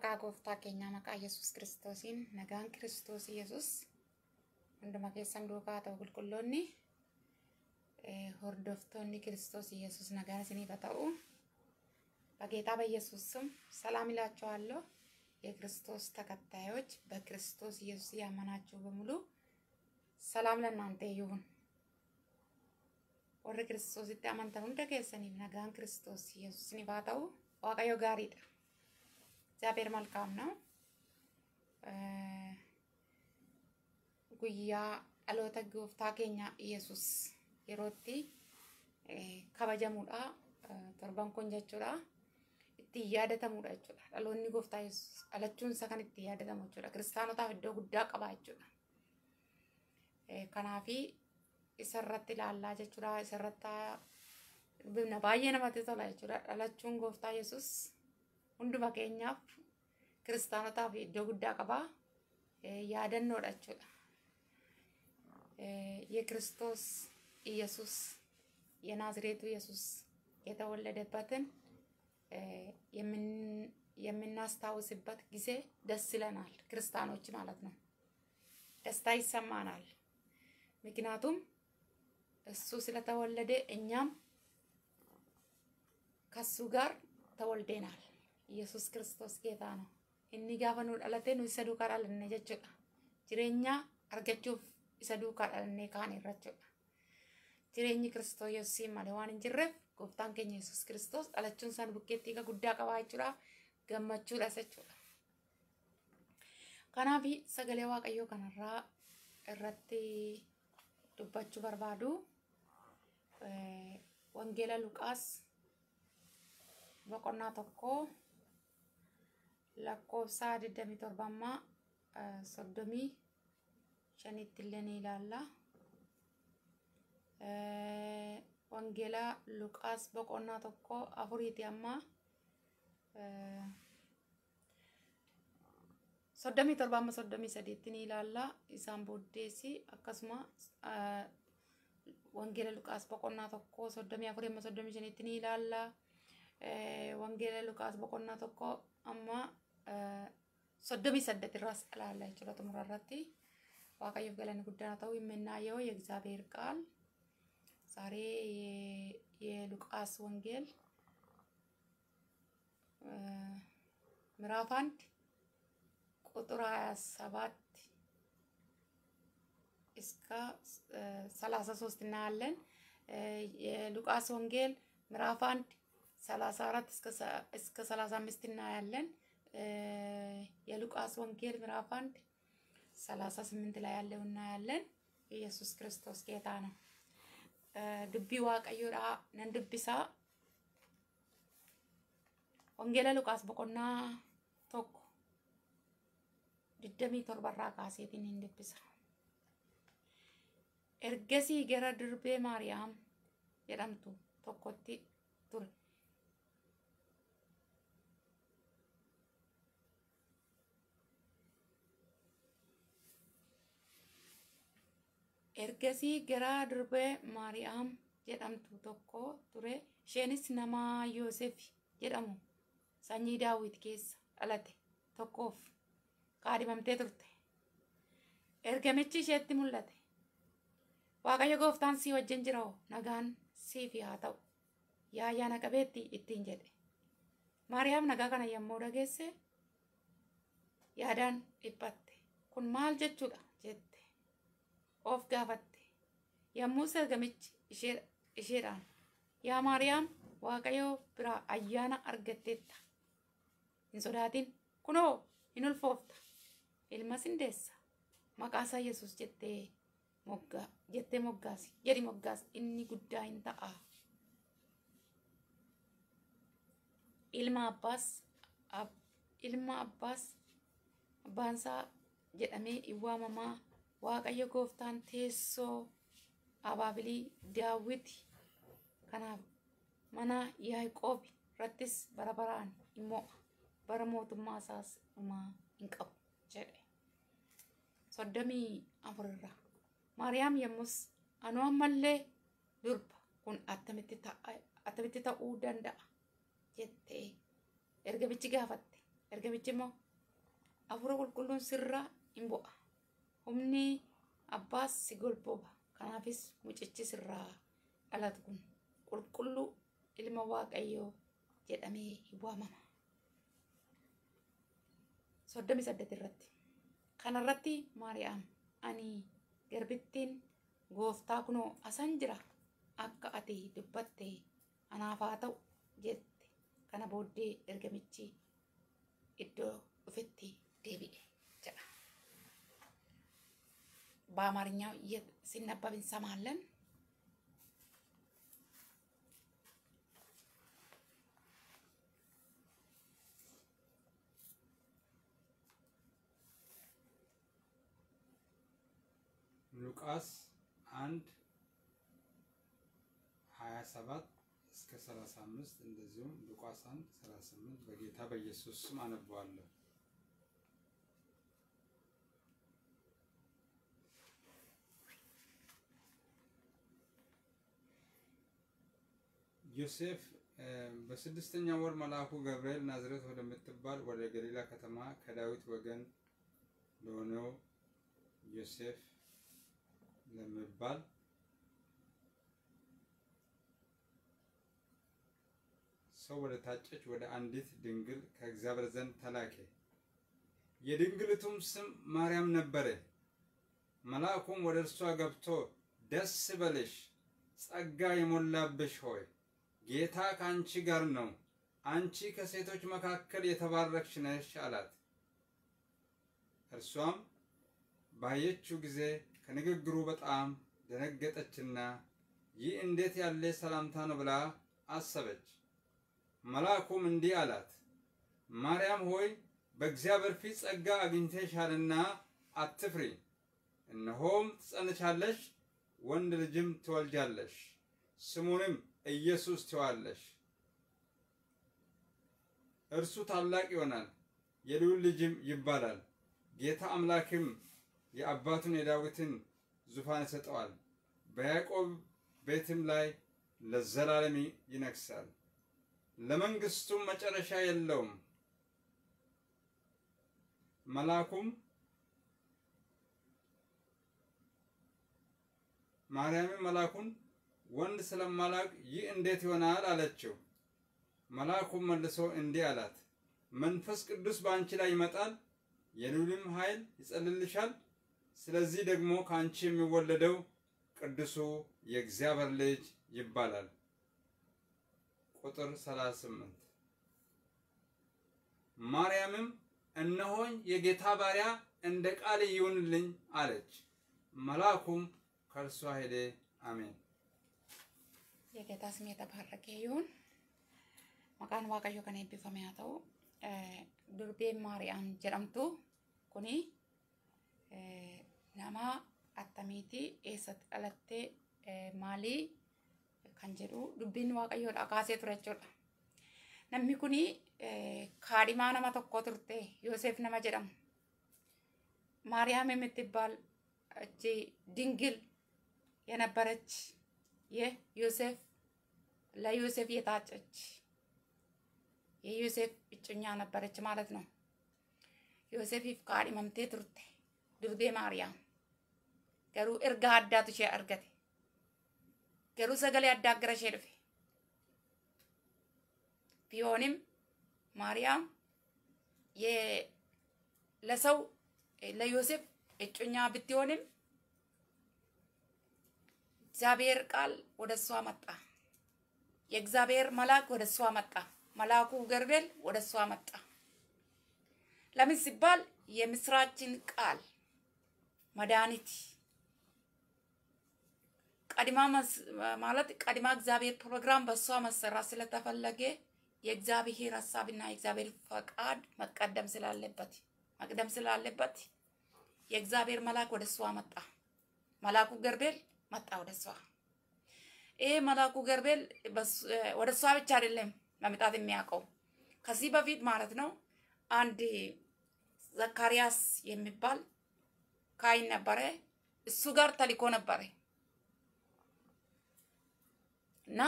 Maqaa gooftaa keenyaa maqaa Yesuus kiristoosiin nagaan kiristoos Yesuus hunduma keessan duukaa ta'u qulqulloonni hordoftoonni kiristoos Yesuus nagaan isiniif ta'u. በጌታ በኢየሱስ ስም ሰላም ይላችኋለሁ። የክርስቶስ ተከታዮች በክርስቶስ ኢየሱስ ያመናችሁ በሙሉ ሰላም ለእናንተ ይሁን። warri kiristoositti amantan hunda keessaniif nagaan kiristoos yesuusiniif haa ta'u waaqayyo gaariidha እግዚአብሔር መልካም ነው guyyaa dhaloota gooftaa keenya yesus yerootti kabajamuudha torban kun jechuudha ittiin yaadatamudha jechuudha dhaloonni gooftaa yesus dhalachuunsa kan ittiin yaadatamu jechuudha kiristaanotaaf iddoo guddaa qaba jechuudha kanaafi isarratti ilaallaa jechuudha isarratti dubbifna baay'ee namatti tola jechuudha dhalachuun gooftaa yesus hunduma keenyaaf kiristaanotaaf iddoo guddaa qaba yaadannoodha የክርስቶስ ኢየሱስ የናዝሬቱ ኢየሱስ የተወለደበትን የምናስታውስበት ጊዜ ደስ ይለናል፣ ክርስቲያኖች ማለት ነው። ደስታ ይሰማናል። ምክንያቱም እሱ ስለተወለደ እኛም ከሱ ጋር ተወልደናል። ኢየሱስ ክርስቶስ ጌታ ነው። inni gaafa nu dhalatee nu isa duukaa dhalanne jechuudha. Jireenya argachuuf isa duukaa dhalannee kaan irrachuudha. Jireenyi kiristoosii malee waan hin jirreef gooftaan keenya Yesuus kiristoos dhalachuun isaan bukkeetti eega guddaa qabaa jechuudha. Gammachuudhas jechuudha. Kanaaf sagalee Waaqayyoo kanarraa irratti dubbachuu barbaadu wangeela Luqaas boqonnaa tokkoo. Lakkoofsa 27 soddomii shanitti illee ni ilaalla. Wangeela Luqaas boqonnaa tokko afuriiti amma soddomii torba amma soddomii sadiitti ni ilaalla. Isaan booddeessi akkasuma wangeela Luqaas boqonnaa tokko soddomii afurii amma soddomii shaniitti ni ilaalla. Wangeela Luqaas boqonnaa tokko amma saddeet irraas ilaalla jechuudha xumura irratti. waaqayዮf galanni guddaan ta'u የምናየው የእግዚአብሔር ቃል ዛሬ የሉቃስ ወንጌል ምዕራፍ አንድ ቁጥር ሀያ ሰባት እስከ ሰላሳ ሶስት እናያለን። የሉቃስ ወንጌል ምዕራፍ አንድ ሰላሳ አራት እስከ ሰላሳ አምስት እናያለን። የሉቃስ ወንጌል ምዕራፍ አንድ ሰላሳ ስምንት ላይ ያለው እናያለን። ኢየሱስ ክርስቶስ ጌታ ነው። ድቢ ዋቀዮዳ ነን ድቢሳ ወንጌላ ሉቃስ ቦቆና ቶኮ ድደሚ ቶርበራ ካሴቲን hin dubbisa. Ergasii gara durbee Maariyaam jedhamtu tokkotti. Ergasii gara durbee Maariyaam jedhamtu tokko ture. Isheenis nama Yoosef jedhamu sanyii Daawit keessa dhalate tokkoof kaadhimamtee turte. Ergamichi isheetti mul'ate. Waaqayyo gooftaan sii wajjin jira nagaan siif haa ta'u. Yaa ayyaana qabeetti ittiin jedhe. Maariyaam nagaa kana yommuu dhageesse yaadaan dhiphatte. Kun maal jechuudha jette. Of gaafatte yommus ergamichi isheedhaan yaa maariyaam waaqayyoo biraa ayyaana argatteetta hin sodaatin kunoo hin ulfoofta ilmas hin deessa maqaa isaa yesus jettee moggaa jettee moggaasi jedhi moggaas inni guddaa hin ta'a ilma abbaas ilma abbaas abbaansaa jedhamee hin waamamaa waaqayyo gooftaan teessoo abaabilii daawwiti kanaaf mana yaaqoob irrattis bara baraan immoo bara mootummaa isaas dhumaa hin qabu jedhe. Soddomii afurra maariyaam yommus anoo ammallee durba kun attamitti ta'uu danda'a? jettee ergamichi gaafatte. Ergamichi immoo hafuura qulqulluun sirraa hin bu'a humni abbaas si golbooba kanaafis mucichi sirraa dhalatu kun qulqulluu ilma waaqayyoo jedhamee waamama. soddomi saddeet irratti kanarratti maariyaam ani garbittiin gooftaa kunoo asan jira akka ati dubbatte anaaf haa ta'u jette kana booddee ergamichi iddoo dhufetti deebi'e jedha በአማርኛው ሲነበብ እንሰማለን። ሉቃስ አንድ ሀያ ሰባት እስከ ሰላሳ አምስት እንደዚሁም ሉቃስ አንድ ሰላሳ ስምንት በጌታ በኢየሱስ ስም አነበዋለሁ። ዮሴፍ በስድስተኛ ወር መልአኩ ገብርኤል ናዝሬት ወደምትባል ወደ ገሊላ ከተማ ከዳዊት ወገን ለሆነው ዮሴፍ ለሚባል ሰው ወደ ታጨች ወደ አንዲት ድንግል ከእግዚአብሔር ዘንድ ተላከ። የድንግልቱም ስም ማርያም ነበረ። መልአኩም ወደ እርሷ ገብቶ ደስ በልሽ፣ ጸጋ የሞላብሽ ሆይ ጌታ ከአንቺ ጋር ነው፣ አንቺ ከሴቶች መካከል የተባረክሽ ነሽ አላት። እርሷም ባየችው ጊዜ ከንግግሩ በጣም ደነገጠችና ይህ እንዴት ያለ ሰላምታ ነው ብላ አሰበች። መልአኩም እንዲህ አላት፣ ማርያም ሆይ በእግዚአብሔር ፊት ጸጋ አግኝተሻልና አትፍሪ። እነሆም ትጸንቻለሽ፣ ወንድ ልጅም ትወልጃለሽ፣ ስሙንም ኢየሱስ ትዋለሽ። እርሱ ታላቅ ይሆናል፣ የልዑል ልጅም ይባላል። ጌታ አምላክም የአባቱን የዳዊትን ዙፋን ይሰጠዋል፣ በያዕቆብ ቤትም ላይ ለዘላለም ይነግሣል፣ ለመንግስቱም መጨረሻ የለውም። መልአኩም ማርያምም መልአኩን ወንድ ስለማላውቅ ይህ እንዴት ይሆናል አለችው። መልአኩም መልሶ እንዲህ አላት፣ መንፈስ ቅዱስ በአንቺ ላይ ይመጣል፣ የልዑልም ኃይል ይጸልልሻል። ስለዚህ ደግሞ ከአንቺ የሚወለደው ቅዱሱ የእግዚአብሔር ልጅ ይባላል። ቁጥር 38 ማርያምም እነሆኝ የጌታ ባሪያ እንደ ቃል ይሁንልኝ አለች። መልአኩም ከእርሷ ሄደ። አሜን። የጌታ ስም የተባረከ ይሁን። መቃን waaqayyo kan eebbifame haa ta'u durbeen maariyaam jedhamtu kuni nama attamiiti eessatti dhalattee maalii kan jedhu dubbiin waaqayyoodha kaasee ture jechuudha. Namni kuni kaadhimaa nama tokko turte Yoosef nama jedhamu. ማርያም የምትባል እቺ ድንግል የነበረች የዮሴፍ ለዮሴፍ የታጨች የዮሴፍ እጮኛ ነበረች ማለት ነው። ዮሴፊፍ ካadhimamቴ ቱርቴ ዱርቤ ማርያም ገሩ ኤርጋ አዳቱ argate ገሩ ሰገሌ አዳገረ dhufe ቢሆንም ማርያም ለሰው ለዮሴፍ እጮኛ ብትሆንም እግዚአብሔር ቃል ወደ እሷ መጣ። የእግዚአብሔር መልአክ ወደ እሷ መጣ። መልአኩ ገብርኤል ወደ እሷ መጣ። ለምን ሲባል የምስራችን ቃል መድኃኒት ቀድማ ማለት ቀድማ እግዚአብሔር ፕሮግራም በእሷ መሰራት ስለተፈለገ የእግዚአብሔር ሀሳብና የእግዚአብሔር ፈቃድ መቀደም ስላለበት መቅደም ስላለበት የእግዚአብሔር መልአክ ወደ እሷ መጣ። መልአኩ ገብርኤል መጣ ወደ እሷ። ይሄ መልአኩ ገብርኤል ወደ እሷ ብቻ አይደለም መምጣት የሚያውቀው ከዚህ በፊት ማለት ነው። አንድ ዘካርያስ የሚባል ካህን ነበረ። እሱ ጋር ተልኮ ነበረ እና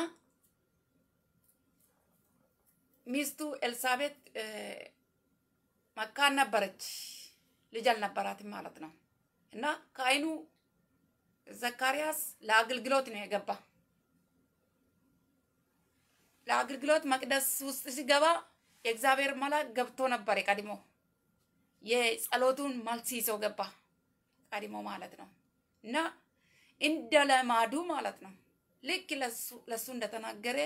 ሚስቱ ኤልሳቤጥ መካን ነበረች፣ ልጅ አልነበራትም ማለት ነው። እና ካህኑ ዘካርያስ ለአገልግሎት ነው የገባ። ለአገልግሎት መቅደስ ውስጥ ሲገባ የእግዚአብሔር መልአክ ገብቶ ነበር። ቀድሞ የጸሎቱን መልስ ይዞ ገባ ቀድሞ ማለት ነው። እና እንደ ለማዱ ማለት ነው ልክ ለሱ እንደተናገረ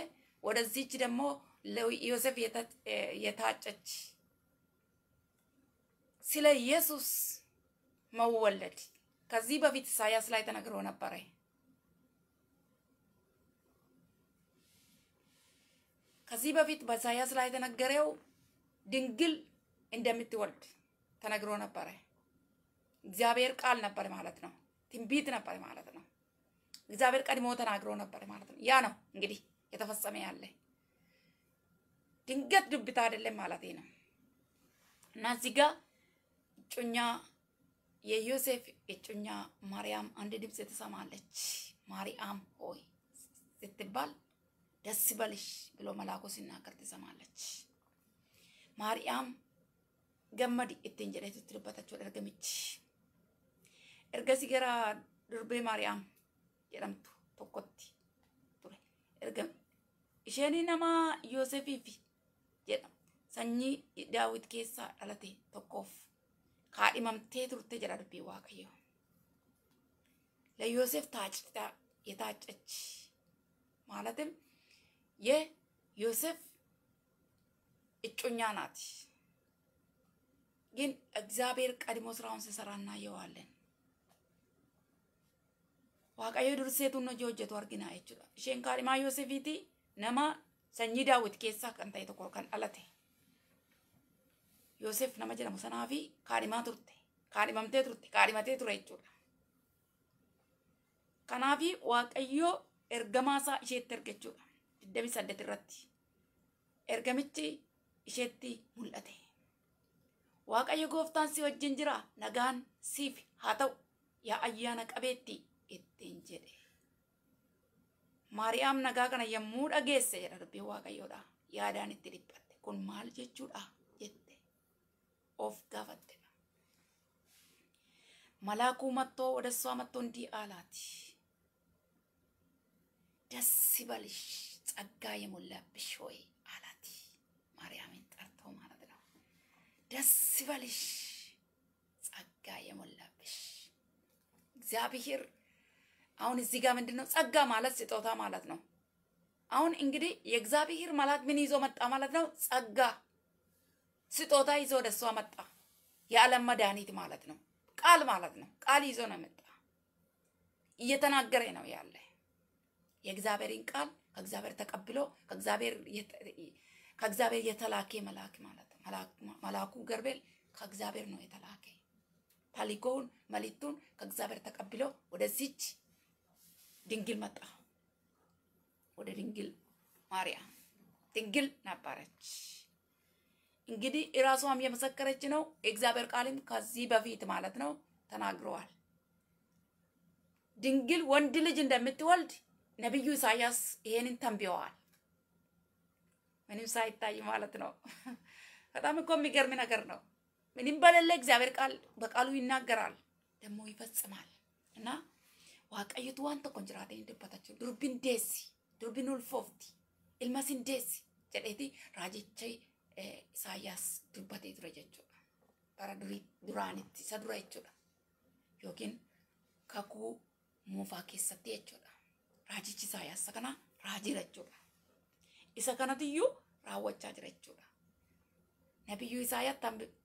ወደዚች ደግሞ ዮሴፍ የታጨች ስለ ኢየሱስ መወለድ ከዚህ በፊት ኢሳያስ ላይ ተነግሮ ነበረ። ከዚህ በፊት በኢሳያስ ላይ የተነገረው ድንግል እንደምትወልድ ተነግሮ ነበረ። እግዚአብሔር ቃል ነበር ማለት ነው። ትንቢት ነበር ማለት ነው። እግዚአብሔር ቀድሞ ተናግሮ ነበር ማለት ነው። ያ ነው እንግዲህ የተፈጸመ ያለ ድንገት ዱብታ አይደለም ማለት ነው። እና እዚህ ጋር እጩኛ የዮሴፍ እጩኛ ማርያም አንድ ድምፅ ትሰማለች። ማርያም ሆይ ስትባል ደስ በልሽ ብሎ መልአኩ ሲናገር ትሰማለች። ማርያም ገመድ ittiin jedheetutti dubbatachuu ergamichi ergasii gara durbee maariyaam jedhamtu tokkotti ture ergame isheen nama yoosefiif jedhamu sanyii daawit keessaa dhalate tokkoof kaadhimamtee turte jedha dubbii waaqayyo ለዮሴፍ ታጭታ የታጨች ማለትም የዮሴፍ እጮኛ ናት። ግን እግዚአብሔር ቀድሞ ስራውን ሲሰራ እናየዋለን። hojii hojjetu argina jechuudha. Isheen kaadhimaa Yoosefiiti nama sanyii daawwit keessaa kan ta'e tokko kan dhalate. Yoosef nama jedhamu sanaa fi kaadhimaa turte. Kaadhimamtee turte. Kaadhimatee ture jechuudha. Kanaafi waaqayyo ergamaa isaa isheetti erge jechuudha. Digdamii saddeet irratti. Ergamichi isheetti mul'ate. Waaqayyo gooftaan si wajjin jira nagaan siif haa ta'u yaa ayyaana qabeetti ittiin jedhe. Maariyaam nagaa kana yommuu dhageesse jedha dubbiin waaqayyoodha. Yaadaan itti dhiphatte kun maal jechuudha of gaafatte. መልአኩ መጥቶ ወደ እሷ መጥቶ እንዲህ አላት፣ ደስ ይበልሽ ጸጋ የሞላብሽ ሆይ አላት። ማርያምን ጠርቶ ማለት ነው። ደስ ይበልሽ ጸጋ የሞላብሽ እግዚአብሔር አሁን እዚህ ጋር ምንድን ነው ጸጋ ማለት ስጦታ ማለት ነው። አሁን እንግዲህ የእግዚአብሔር መልአክ ምን ይዞ መጣ ማለት ነው? ጸጋ ስጦታ ይዞ ወደ እሷ መጣ። የዓለም መድኃኒት ማለት ነው። ቃል ማለት ነው። ቃል ይዞ ነው መጣ። እየተናገረ ነው ያለ የእግዚአብሔርን ቃል ከእግዚአብሔር ተቀብሎ ከእግዚአብሔር የተላከ መልአክ ማለት መልአኩ ገርቤል ከእግዚአብሔር ነው የተላከ ታሊኮውን መልእክቱን ከእግዚአብሔር ተቀብሎ ወደዚች ድንግል መጣ። ወደ ድንግል ማርያም ድንግል ነበረች። እንግዲህ እራሷም የመሰከረች ነው። የእግዚአብሔር ቃልም ከዚህ በፊት ማለት ነው ተናግረዋል። ድንግል ወንድ ልጅ እንደምትወልድ ነቢዩ ኢሳያስ ይሄንን ተንብየዋል። ምንም ሳይታይ ማለት ነው። በጣም እኮ የሚገርም ነገር ነው። ምንም በሌለ እግዚአብሔር ቃል በቃሉ ይናገራል ደግሞ ይፈጽማል። እና waan tokko hin jiraatin dubbatachu durbin deessi durbin ulfoofti ilmasin deessi jedheeti raajicha Jechuudha. Bara durii duraanitti isa dura jechuudha. Yookiin kakuu moofaa keessatti jechuudha. Raajichi Isaayyaas isa kana raajiira jechuudha. Isa kanatiyyuu raawwachaa jira jechuudha. ነቢዩ ኢሳያስ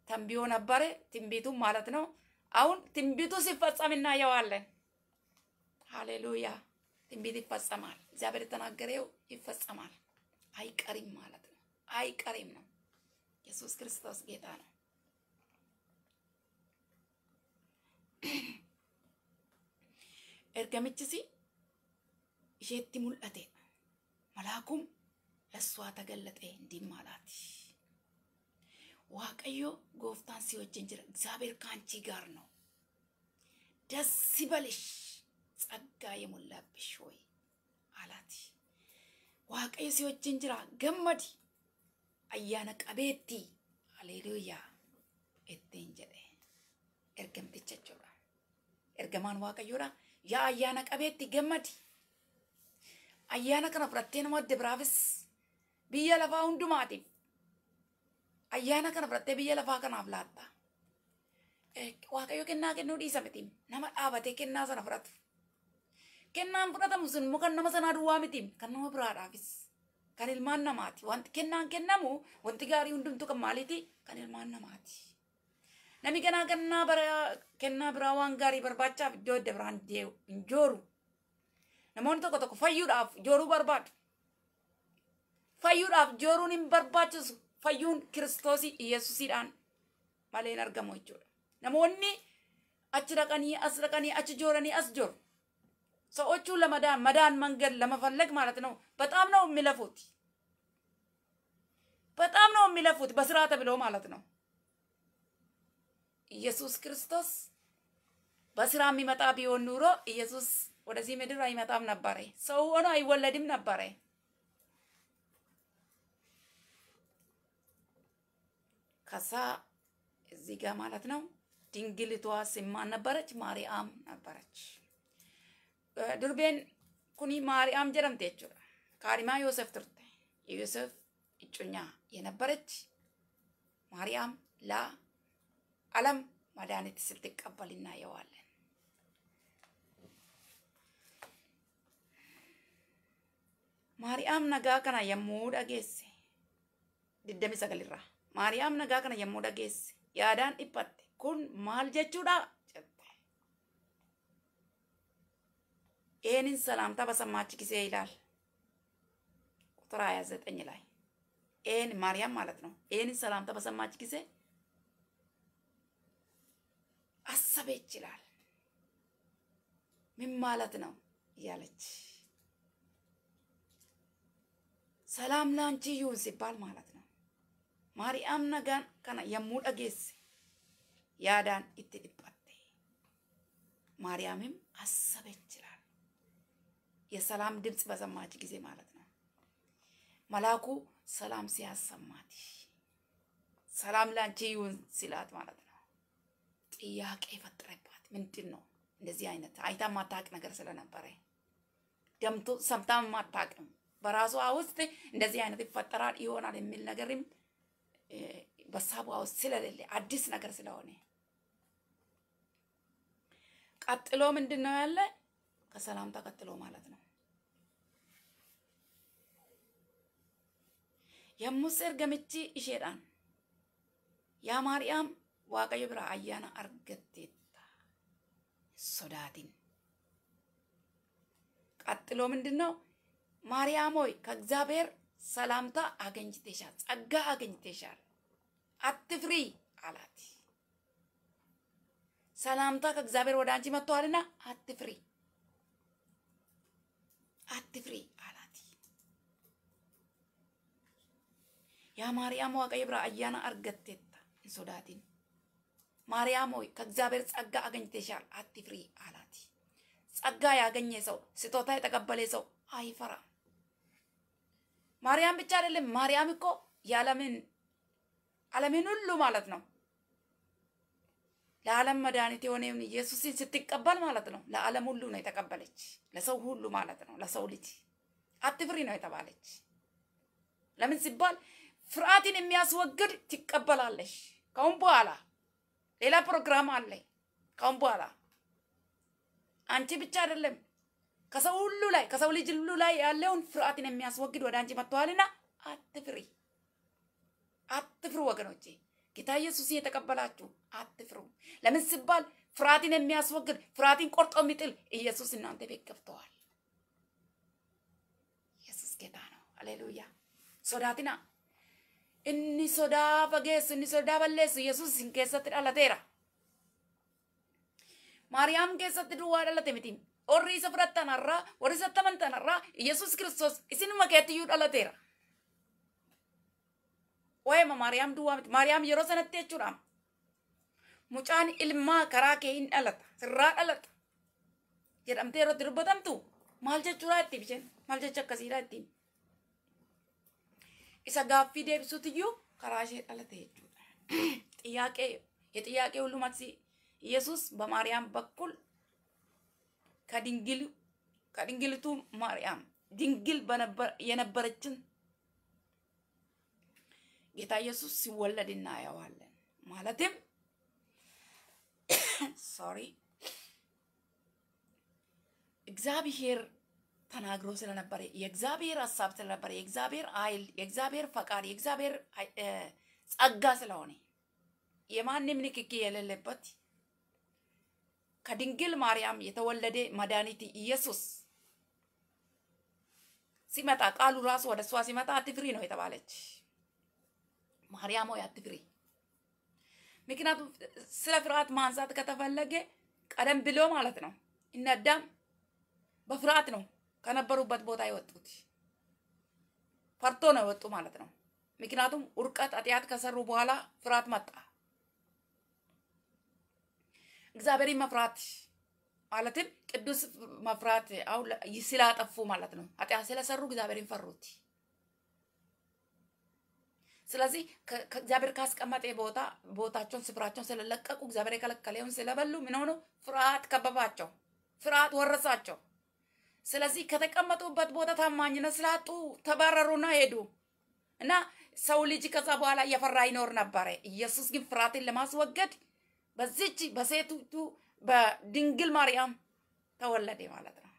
ተንብዮ ነበረ። ትንቢቱም ማለት ነው። አሁን ትንቢቱ ሲፈጸም እናየዋለን። ሃሌሉያ! ትንቢት ይፈጸማል። እግዚአብሔር የተናገረው ይፈጸማል። አይቀሪም ማለት ነው። አይቀሪም ነው። ኢየሱስ ክርስቶስ ጌታ ነው። ኤርገሚችሲ isheetti mul'ate malaakum ለእሷ ተገለጠ እንዲህም አላት gooftaan si wajjin jira እግዚአብሔር ከአንቺ ጋር ነው ደስ ይበልሽ ጸጋ የሞላብሽ ሆይ አላት si wajjin jira gammadi ayyaana qabeetti haleluuyaa ittiin jedhe ergamticha jechuudha. Ergamaan waaqayyoodha. Yaa ayyaana qabeetti gammadi. Ayyaana kana fudhattee nama adda biraafis biyya lafaa hundumaatiif ayyaana kana fudhattee biyya lafaa kanaaf laatta. Waaqayyo kennaa kennuu dhiisa miti. Nama dhaabatee kennaa sana fudhatu. Kennaan fudhatamu sun kan nama sanaa duwwaa miti. Kan nama biraadhaafis. Kan ilmaan namaati. Wanti kennaan kennamu wanti gaarii hundumtuu kan maaliiti? Kan ilmaan namaati. Namni kanaa kennaa bara kennaa biraa waan gaarii barbaachaaf iddoo adda biraan hin jooru. Namoonni tokko tokko fayyuudhaaf jooruu barbaadu. Fayyuudhaaf jooruun hin barbaachisu. Fayyuun kiristoosii Iyesuusiidhaan malee hin argamu jechuudha. Namoonni achi dhaqanii as dhaqanii achi jooranii as jooru. ሰዎቹ ለመዳን መዳን መንገድ ለመፈለግ ማለት ነው። በጣም ነው የሚለፉት፣ በጣም ነው የሚለፉት በስራ ተብለው ማለት ነው። ኢየሱስ ክርስቶስ በስራ የሚመጣ ቢሆን ኑሮ ኢየሱስ ወደዚህ ምድር አይመጣም ነበረ። ሰው ሆኖ አይወለድም ነበረ። ከዛ እዚህ ጋር ማለት ነው ድንግልቷ ስማን ነበረች? ማርያም ነበረች። durbeen kuni maariyaam jedhamte jechuudha. kaadhimaa Yoosef turte. Yoosef iccunyaa የነበረች ማርያም ለዓለም መድኃኒት ስትቀበል እናየዋለን። ማርያም nagaa kana yommuu dhageesse diddami sagalirraa maariyaam nagaa kana yommuu dhageesse yaadaan dhiphatte kun maal jechuudha jette ይህንን ሰላምታ በሰማች ጊዜ ይላል ቁጥር ሀያ ዘጠኝ ላይ ይህን ማርያም ማለት ነው። ይህንን ሰላምታ በሰማች ጊዜ አሰበች ይላል። ምን ማለት ነው እያለች ሰላም ላንቺ ይሁን ሲባል ማለት ነው። ማርያም ነጋን ከነ የሙ dhageesse yaadaan itti dhiphatte ማርያምም አሰበች የሰላም ድምፅ በሰማች ጊዜ ማለት ነው። መልአኩ ሰላም ሲያሰማት ሰላም ላንቺ ይሁን ሲላት ማለት ነው። ጥያቄ ፈጠረባት። ምንድን ነው እንደዚህ አይነት አይታ ማታቅ ነገር ስለነበረ ደምቶ ሰምታ ማታቅም በራሷ ውስጥ እንደዚህ አይነት ይፈጠራል ይሆናል የሚል ነገርም በሳቧ ውስጥ ስለሌለ አዲስ ነገር ስለሆነ ቀጥሎ ምንድን ነው ያለ ከሰላምታ ቀጥሎ ማለት ነው yommus ergamichi isheedhaan. Yaa maariyaam waaqayyo biraa ayyaana argatteetta. Sodaatin. ቀጥሎ ምንድን ነው ማርያም ሆይ ከእግዚአብሔር ሰላምታ አገኝተሻል፣ ጸጋ አገኝተሻል፣ አትፍሪ አላት። ሰላምታ ከእግዚአብሔር ወደ አንቺ መጥተዋልና አትፍሪ አትፍሪ አላት። ያ ማርያም biraa ayyaana argatteetta hin sodaatin ማርያም ሆይ ከእግዚአብሔር ጸጋ አገኝተሻል አትፍሪ አላት። ጸጋ ያገኘ ሰው ስጦታ የተቀበለ ሰው አይፈራም። ማርያም ብቻ አይደለም። ማርያም እኮ የዓለምን ዓለምን ሁሉ ማለት ነው ለዓለም መድኃኒት የሆነውን ኢየሱስን ስትቀበል ማለት ነው ለዓለም ሁሉ ነው የተቀበለች፣ ለሰው ሁሉ ማለት ነው። ለሰው ልጅ አትፍሪ ነው የተባለች። ለምን ሲባል ፍርሃትን የሚያስወግድ ትቀበላለሽ። ካሁን በኋላ ሌላ ፕሮግራም አለ። ካሁን በኋላ አንቺ ብቻ አይደለም ከሰው ሁሉ ላይ ከሰው ልጅ ሁሉ ላይ ያለውን ፍርሃትን የሚያስወግድ ወደ አንቺ መጥተዋልና አትፍሪ፣ አትፍሩ ወገኖቼ። ጌታ ኢየሱስ የተቀበላችሁ አትፍሩ። ለምን ሲባል ፍርሃትን የሚያስወግድ ፍርሃትን ቆርጦ የሚጥል ኢየሱስ እናንተ ቤት ገብተዋል። ኢየሱስ ጌታ ነው። ሃሌሉያ። ሶዳትና inni sodaa fageessu inni sodaa balleessu yesus isin keessatti dhalateera. Maariyaam keessatti duwwaa dhalate miti warri isa fudhattan har'aa warri isatti amantan har'aa yesus kiristoos isinuma keettiyyuu dhalateera. Waa'ima maariyaam duwwaa miti. Maariyaam yeroo sanatti jechuudha mucaan ilmaa karaa kee hin dhalata sirraa dhalata. Jedhamtee yeroo dubbatamtu maal jechuudha ittiin maal jecha akkasiidha ittiin isa gaaffii deebisuutiyyuu karaa ishee dhalate jechuudha. Xiyyaaqee የጥያቄ ሁሉ መልስ ኢየሱስ በማርያም በኩል ከድንግል ከድንግልቱ ማርያም ድንግል የነበረችን ጌታ ኢየሱስ ሲወለድ እናየዋለን። ማለትም ሶሪ እግዚአብሔር ተናግሮ ስለነበረ የእግዚአብሔር ሀሳብ ስለነበረ የእግዚአብሔር ኃይል፣ የእግዚአብሔር ፈቃድ፣ የእግዚአብሔር ጸጋ ስለሆነ የማንም ንክኪ የሌለበት ከድንግል ማርያም የተወለደ መድኃኒት ኢየሱስ ሲመጣ ቃሉ ራሱ ወደ እሷ ሲመጣ አትፍሪ ነው የተባለች። ማርያም ሆይ አትፍሪ። ምክንያቱም ስለ ፍርሃት ማንሳት ከተፈለገ ቀደም ብሎ ማለት ነው እነ በፍርሃት ነው ከነበሩበት ቦታ የወጡት። ፈርቶ ነው የወጡ ማለት ነው። ምክንያቱም ውርቀት ኃጢአት ከሰሩ በኋላ ፍርሃት መጣ። እግዚአብሔርን መፍራት ማለትም ቅዱስ መፍራት አሁን ስላጠፉ ማለት ነው። ኃጢአት ስለሰሩ እግዚአብሔርን ፈሩት። ስለዚህ ከእግዚአብሔር ካስቀመጠ ቦታ ቦታቸውን ስፍራቸውን ስለለቀቁ እግዚአብሔር የከለከለውን ስለበሉ ምን ሆኑ? ፍርሃት ከበባቸው፣ ፍርሃት ወረሳቸው። ስለዚህ ከተቀመጡበት ቦታ ታማኝነት ስላጡ ተባረሩና ሄዱ እና ሰው ልጅ ከዛ በኋላ እየፈራ ይኖር ነበረ። ኢየሱስ ግን ፍርሃትን ለማስወገድ በዚች በሴቲቱ በድንግል ማርያም ተወለደ ማለት ነው።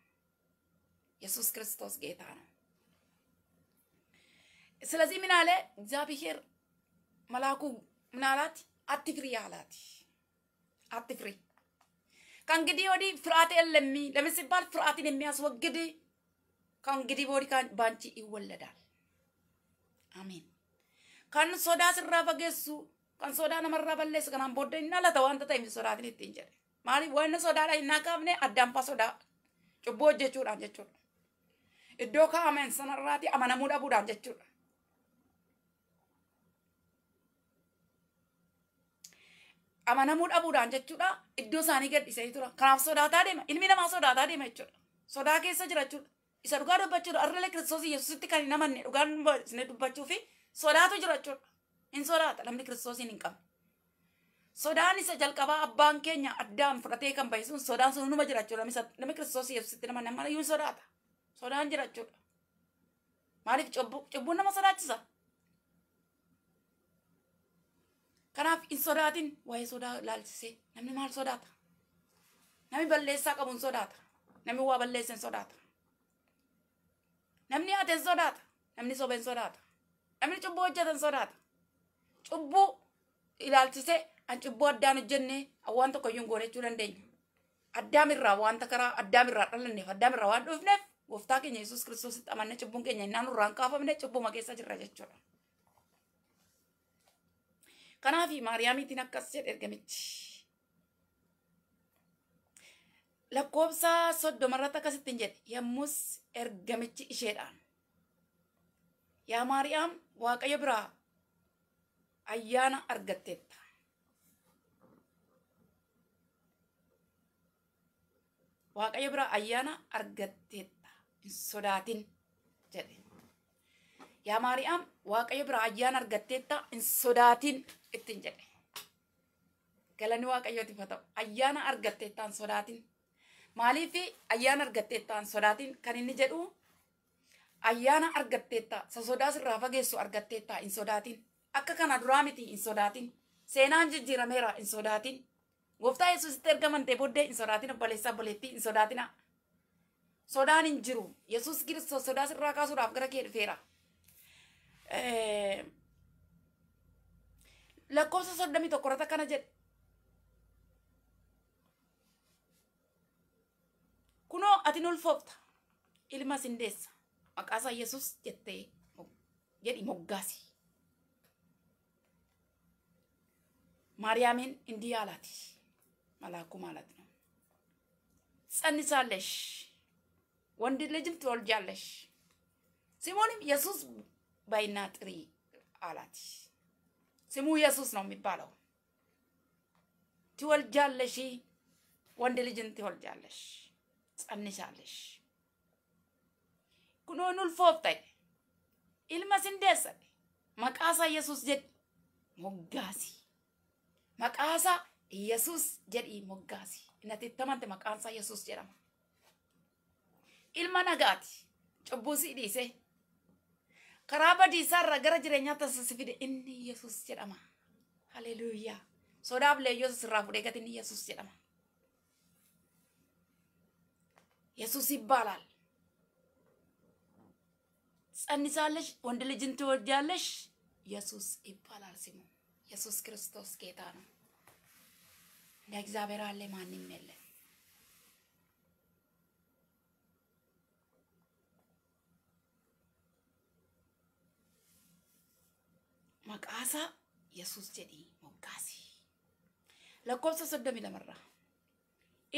ኢየሱስ ክርስቶስ ጌታ ነው። ስለዚህ ምን አለ እግዚአብሔር መልአኩ ምን? አትፍሪ አላት። አትፍሪ ከእንግዲህ ወዲህ ፍርሃት የለም። ለምን ሲባል ፍርሃትን የሚያስወግድ ከእንግዲህ ወዲህ በአንቺ ይወለዳል። አሜን። ከን ሶዳ ስራ ፈጌሱ ከን ሶዳ ነመራ በሌስ ከናን ቦደ እና ለተ ዋንተ ተይም ሶዳትን maaliif wanni sodaadha hin qaabne addaanfaa sodaa cubbuu hojjechuudhaan jechuudha iddoo kaa'ameen sanarraati amanamuu dhabuudhaan jechuudha amanamuu dhabuudhaan jechuudha iddoo isaanii gadhisee tura kanaaf sodaataa deema ilmi namaa sodaataa deema jechuudha sodaa keessa jira jechuudha isa dhugaa dubbachuudha arralee kiristoos yesuusitti kan hin amanne dhugaan isne dubbachuu fi sodaatu jira jechuudha hin sodaata namni kiristoosiin hin qabne sodaan isa jalqabaa abbaan keenya addaan fudhatee kan bahe sun sodaan sun numa jira jechuudha namni kiristoos yesuusitti nama nama iyyuu sodaata sodaan jira jechuudha maaliif cubbuun nama sodaachisa kanaaf hin sodaatin waa'ee sodaa ilaalchisee namni maal sodaata namni balleessaa qabu hin sodaata namni waa balleesse hin sodaata namni haate hin sodaata namni sobe hin sodaata namni cubbuu hojjete hin sodaata cubbuu ilaalchisee an cubbuu addaan hojjenne waan tokko iyyuu goone jechuu dandeenya addaamirraa wanta karaa addaamirraa dhalanneef addaamirraa waan dhufneef gooftaa keenya yesuus kiristoositti amanne cubbuun keenya innaan nurraa hin kaafamne cubbuma keessa jirra jechuudha. Kanaaf Maariyaamiitiin akkas jedhe ergamichi. Lakkoobsa soddomarratti akkasittiin jedhe yommus ergamichi isheedhaan. Yaa Maariyaam Waaqayyo biraa ayyaana argatteetta. Waaqayyo biraa ayyaana argatteetta hin sodaatin jedhe. Yaa Maariyaam Waaqayyo biraa ayyaana argatteetta hin sodaatin ittiin jedhe. Galanni Waaqayyootiif haa ta'u ayyaana argatteetta hin sodaatin. Maaliif ayyaana argatteetta hin sodaatin kan inni jedhu ayyaana argatteetta sa sodaa sirraa fageessu argatteetta hin sodaatin. Akka kana duraa miti hin sodaatin. Seenaan jijjiirameera hin sodaatin. Gooftaa Yesuusitti erga amantee booddee hin sodaatin obboleessaa obboleettii hin sodaatina. Sodaan hin jiru. Yesuus Kiristoos sodaa sirraa kaasuudhaaf gara kee dhufeera. Lakkoofsa soddomii tokko irratti akkana jedhe. Kunoo ati ni ulfoofta ilma sin deessa maqaasaa Yesuus jettee jedhi moggaasi. ማርያምን እንዲህ አላት፣ መልአኩ ማለት ነው። ጸንሳለሽ፣ ወንድ ልጅም ትወልጃለሽ፣ ስሙንም ኢየሱስ በይና ጥሪ አላት። ስሙ ኢየሱስ ነው የሚባለው። ትወልጃለሽ፣ ወንድ ልጅን ትወልጃለሽ፣ ጸንሻለሽ። ኩኖን ኡልፎofte ilma sin deesse maqaasaa yesus jedhi moggaasi maqaasaa yesus jedhii moggaasi inni ati itti amante maqaansaa yesus jedhama ilma nagaati cubbuu si dhiisee karaa badiisaarra gara jireenyaa taasisa fide inni yesus jedhama haleluuyaa sodaaf leeyyoo sirraa fudhee gati inni yesus jedhama yesus ይባላል ጸንሳለሽ ወንድ ልጅን ትወልጃለሽ ኢየሱስ ይባላል ስሙ ኢየሱስ ክርስቶስ ጌታ ነው እንደ እግዚአብሔር አለ ማንም የለም maqaasaa yesus jedhii moggaasi lakkoofsa soddomi lamarraa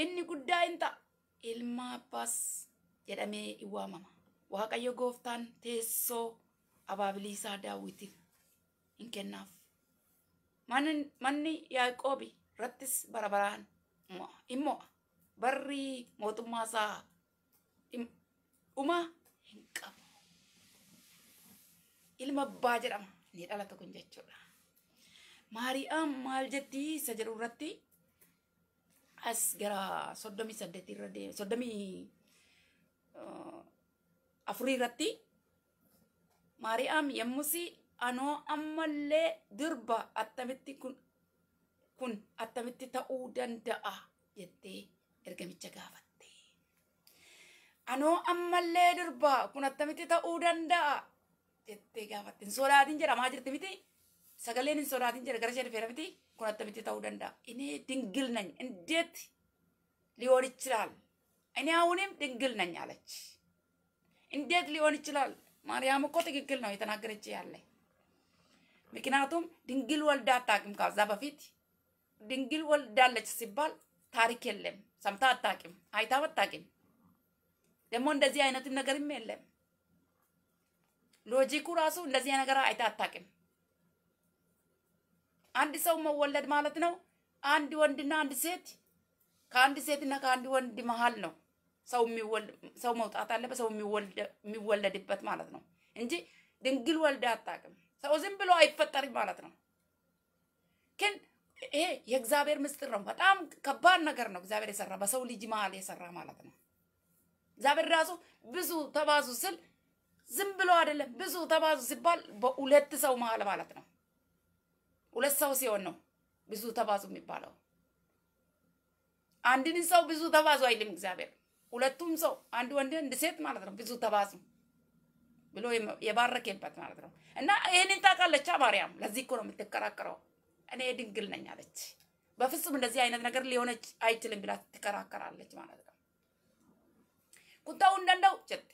inni guddaa hin ta'a ilma abbaas jedhamee in waamama waaqayyo gooftaan teessoo abaabiliisaa daawwitiif hin kennaaf Manni- yaaqoobi irrattis bara baraan mo'a barri mootummaa isaa hin- dhuma hin qabu ilma abbaa jedhama ni dhalata kun jechuudha maariyaam maal jetti isa jedhu irratti as gara soddomii saddeetii irra soddomii uh, afurii irratti maariyaam yommusi anoo ammallee durba attamitti kun kun attamitti ta'uu danda'a jettee ergamicha gaafatte anoo ammallee durba kun attamitti ta'uu danda'a jettee gaafatte. Hin sodaatin jedhamaa jirti miti? Sagaleen hin sodaatin jedha gara ishee dhufeera miti? Kun attamitti ta'uu danda'a. Inni dingil nany እንዴት ሊሆን ይችላል እኔ አሁንም ድንግል ነኝ አለች እንዴት ሊሆን ይችላል ማርያም እኮ ትክክል ነው የተናገረች ያለ ምክንያቱም ድንግል ወልዳ አታውቅም ከዛ በፊት ድንግል ወልዳለች ሲባል ታሪክ የለም ሰምታ አታውቅም አይታ አታውቅም ደግሞ እንደዚህ አይነትም ነገርም የለም ሎጂኩ ራሱ እንደዚህ ነገር አይታ አታውቅም አንድ ሰው መወለድ ማለት ነው አንድ ወንድና አንድ ሴት ከአንድ ሴትና ከአንድ ወንድ መሀል ነው ሰው ሰው መውጣት አለበት ሰው የሚወለድበት ማለት ነው እንጂ ድንግል ወልዳ አታውቅም። ሰው ዝም ብሎ አይፈጠርም ማለት ነው። ግን ይሄ የእግዚአብሔር ምስጢር ነው። በጣም ከባድ ነገር ነው እግዚአብሔር የሰራ በሰው ልጅ መሀል የሰራ ማለት ነው። እግዚአብሔር ራሱ ብዙ ተባዙ ስል ዝም ብሎ አይደለም። ብዙ ተባዙ ሲባል በሁለት ሰው መሀል ማለት ነው። ሁለት ሰው ሲሆን ነው ብዙ ተባዙ የሚባለው። አንድን ሰው ብዙ ተባዙ አይልም እግዚአብሔር። ሁለቱም ሰው አንድ ወንድ አንድ ሴት ማለት ነው ብዙ ተባዙ ብሎ የባረከበት ማለት ነው። እና ይህንን ታውቃለች ማርያም። ለዚህ እኮ ነው የምትከራከረው። እኔ ድንግል ነኝ አለች። በፍጹም እንደዚህ አይነት ነገር ሊሆነች አይችልም ብላ ትከራከራለች ማለት ነው። ኩታው እንደንደው ጀtte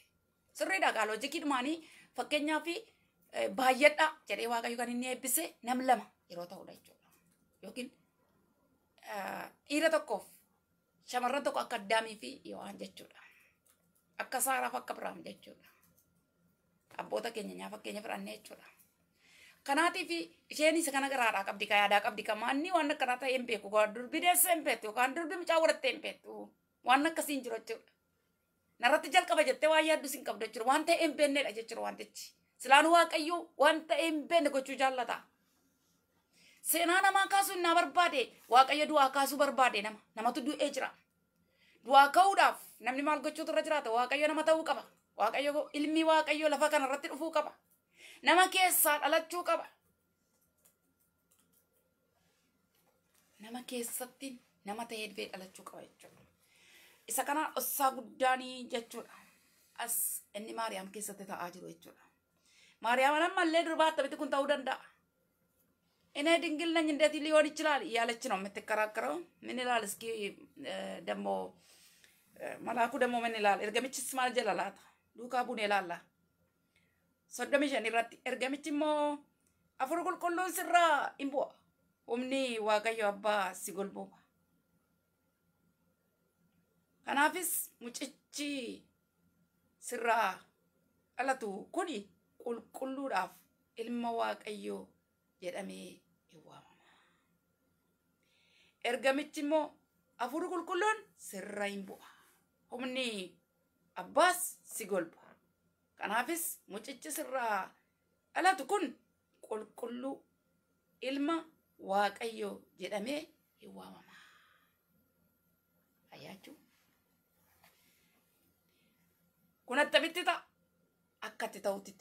sirriidha qaal hojii kidmaanii fakkeenyaa fi baay'eedha jedhee waaqayyo kan inni eebbise nam lama yeroo ta'udha jechuudha. Yookiin dhiira tokkoof shamarran tokko akka addaamii fi yohaan jechuudha. Akka saaraaf akka biraam jechuudha. Abboota keenya nyaa fakkeenya fudhannee jechuudha. Kanaatiif isheen isa kana garaadhaa qabdi ka yaadaa qabdi ka maanni waan akkanaa ta'e hin beeku durbi deessa hin beektu yookaan durbi mucaa godhattee hin beektu waan akkasii hin jiru. Narratti jalqaba jettee waan yaaddus hin qabdu jechuudha waan ta'e hin beennedha jechuudha wantichi silaanu waaqayyo waan ta'e hin beenne gochuu jaallata seenaa namaa kaasuu innaa barbaade waaqayyo du'aa kaasuu barbaade nama namatu du'ee jira du'aa ka'uudhaaf namni maal gochuutu irra jiraata waaqayyo nama ta'uu qaba waaqayyo ilmi waaqayyo lafa kana irratti dhufuu qaba nama keessaa dhalachuu qaba nama keessatti nama ta'ee dhufee dhalachuu qaba jechuudha isa kana dhossaa guddaanii jechuudha as inni maariyaam keessatti ta'aa jiru jechuudha ማርያም ammallee durbaa akkamitti kun ta'uu danda'a እኔ ድንግል ነኝ እንዴት ሊሆን ይችላል እያለች ነው የምትከራከረው ምን ይላል እስኪ ደግሞ መልአኩ ደግሞ ምን ይላል ኤርገሚችስ ማል ጀላላታ ዱካ ቡን ይላላ ሶዶሚ ሸን irratti ergamichi immoo afur qulqulluun sirraa hin bu'a humni waaqayyo abbaa si golbuuba kanaafis mucichi sirraa dhalatu kuni qulqulluudhaaf ilma waaqayyoo jedhamee hin waamama. Ergamichi immoo afur qulqulluun sirra hin bu'a. Humni abbaas si golba. Kanaafis mucichi sirraa dhalatu kun qulqulluu ilma waaqayyo jedhamee hin waamama. Ayyaachuu. Kun attamitti ta'a? Akka itti ta'utti.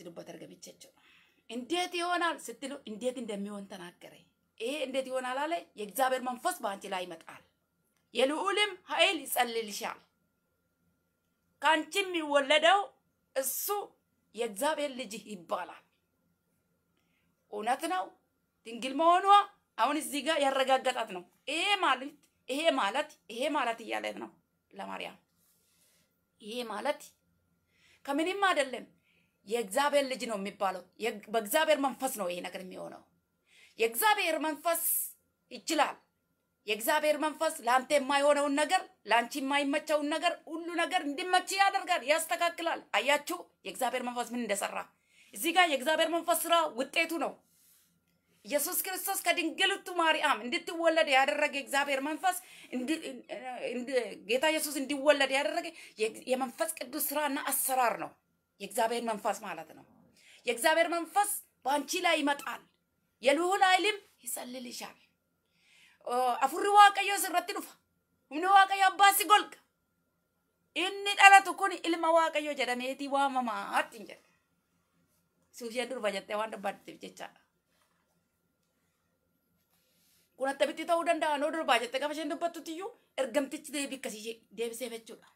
እንዴት ይሆናል ስትሉ እንዴት እንደሚሆን ተናገረ። ይሄ እንዴት ይሆናል አለ። የእግዚአብሔር መንፈስ በአንቺ ላይ ይመጣል፣ የልዑልም ኃይል ይጸልልሻል። ከአንቺ የሚወለደው እሱ የእግዚአብሔር ልጅ ይባላል። እውነት ነው። ድንግል መሆኗ አሁን እዚህ ጋር ያረጋገጣት ነው። ይሄ ማለት ይሄ ማለት ይሄ ማለት እያለት ነው ለማርያም። ይሄ ማለት ከምንም አይደለም የእግዚአብሔር ልጅ ነው የሚባለው። በእግዚአብሔር መንፈስ ነው ይሄ ነገር የሚሆነው። የእግዚአብሔር መንፈስ ይችላል። የእግዚአብሔር መንፈስ ለአንተ የማይሆነውን ነገር ለአንቺ የማይመቸውን ነገር ሁሉ ነገር እንዲመች ያደርጋል፣ ያስተካክላል። አያችሁ የእግዚአብሔር መንፈስ ምን እንደሰራ እዚህ ጋር የእግዚአብሔር መንፈስ ስራ ውጤቱ ነው። ኢየሱስ ክርስቶስ ከድንግልቱ ማርያም እንድትወለድ ያደረገ የእግዚአብሔር መንፈስ ጌታ ኢየሱስ እንዲወለድ ያደረገ የመንፈስ ቅዱስ ስራና አሰራር ነው። የእግዚአብሔር መንፈስ ማለት ነው። የእግዚአብሔር መንፈስ በአንቺ ላይ ይመጣል፣ የልዑል ኃይልም ይጸልልሻል። አፉሪ ዋቀዮ ስረት ዱፋ waaqayyo abbaa si golga inni dhalatu kun ilma waaqayyo jedhameeti waamamaatti hin jedhe suusheen durba jettee waan jechaadha. kun attamitti ta'uu danda'a noo durbaa jettee gaafa isheen dubbattutti iyyuu ergamtichi deebii akkasii deebiseef jechuudha.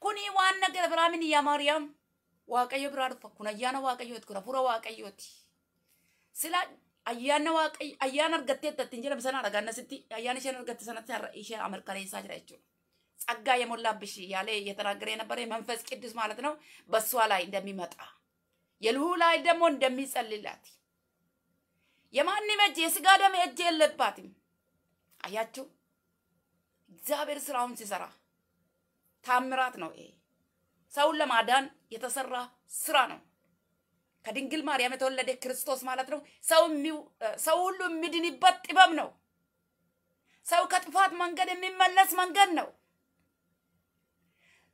Kuni waan nagara biraa mini yaa Maariyaam waaqayyo biraa dhufa kun ayyaana waaqayyooti kun hafuura waaqayyooti. Sila ayyaana waaqayyo ayyaana argattee ittiin jedhamu sana dhagaannasitti ayyaana isheen argatte sanatti har'a ishee amirkaneessaa jira jechuudha. ጸጋ የሞላብሽ ያለ እየተናገረ የነበረ መንፈስ ቅዱስ ማለት ነው። በእሷ ላይ እንደሚመጣ የልዑል ኃይል ደግሞ እንደሚጸልላት የማንም እጅ የስጋ ደም እጅ የለባትም። አያችሁ እግዚአብሔር ስራውን ሲሰራ ታምራት ነው። ይሄ ሰውን ለማዳን የተሰራ ስራ ነው። ከድንግል ማርያም የተወለደ ክርስቶስ ማለት ነው። ሰው ሁሉ የሚድንበት ጥበብ ነው። ሰው ከጥፋት መንገድ የሚመለስ መንገድ ነው።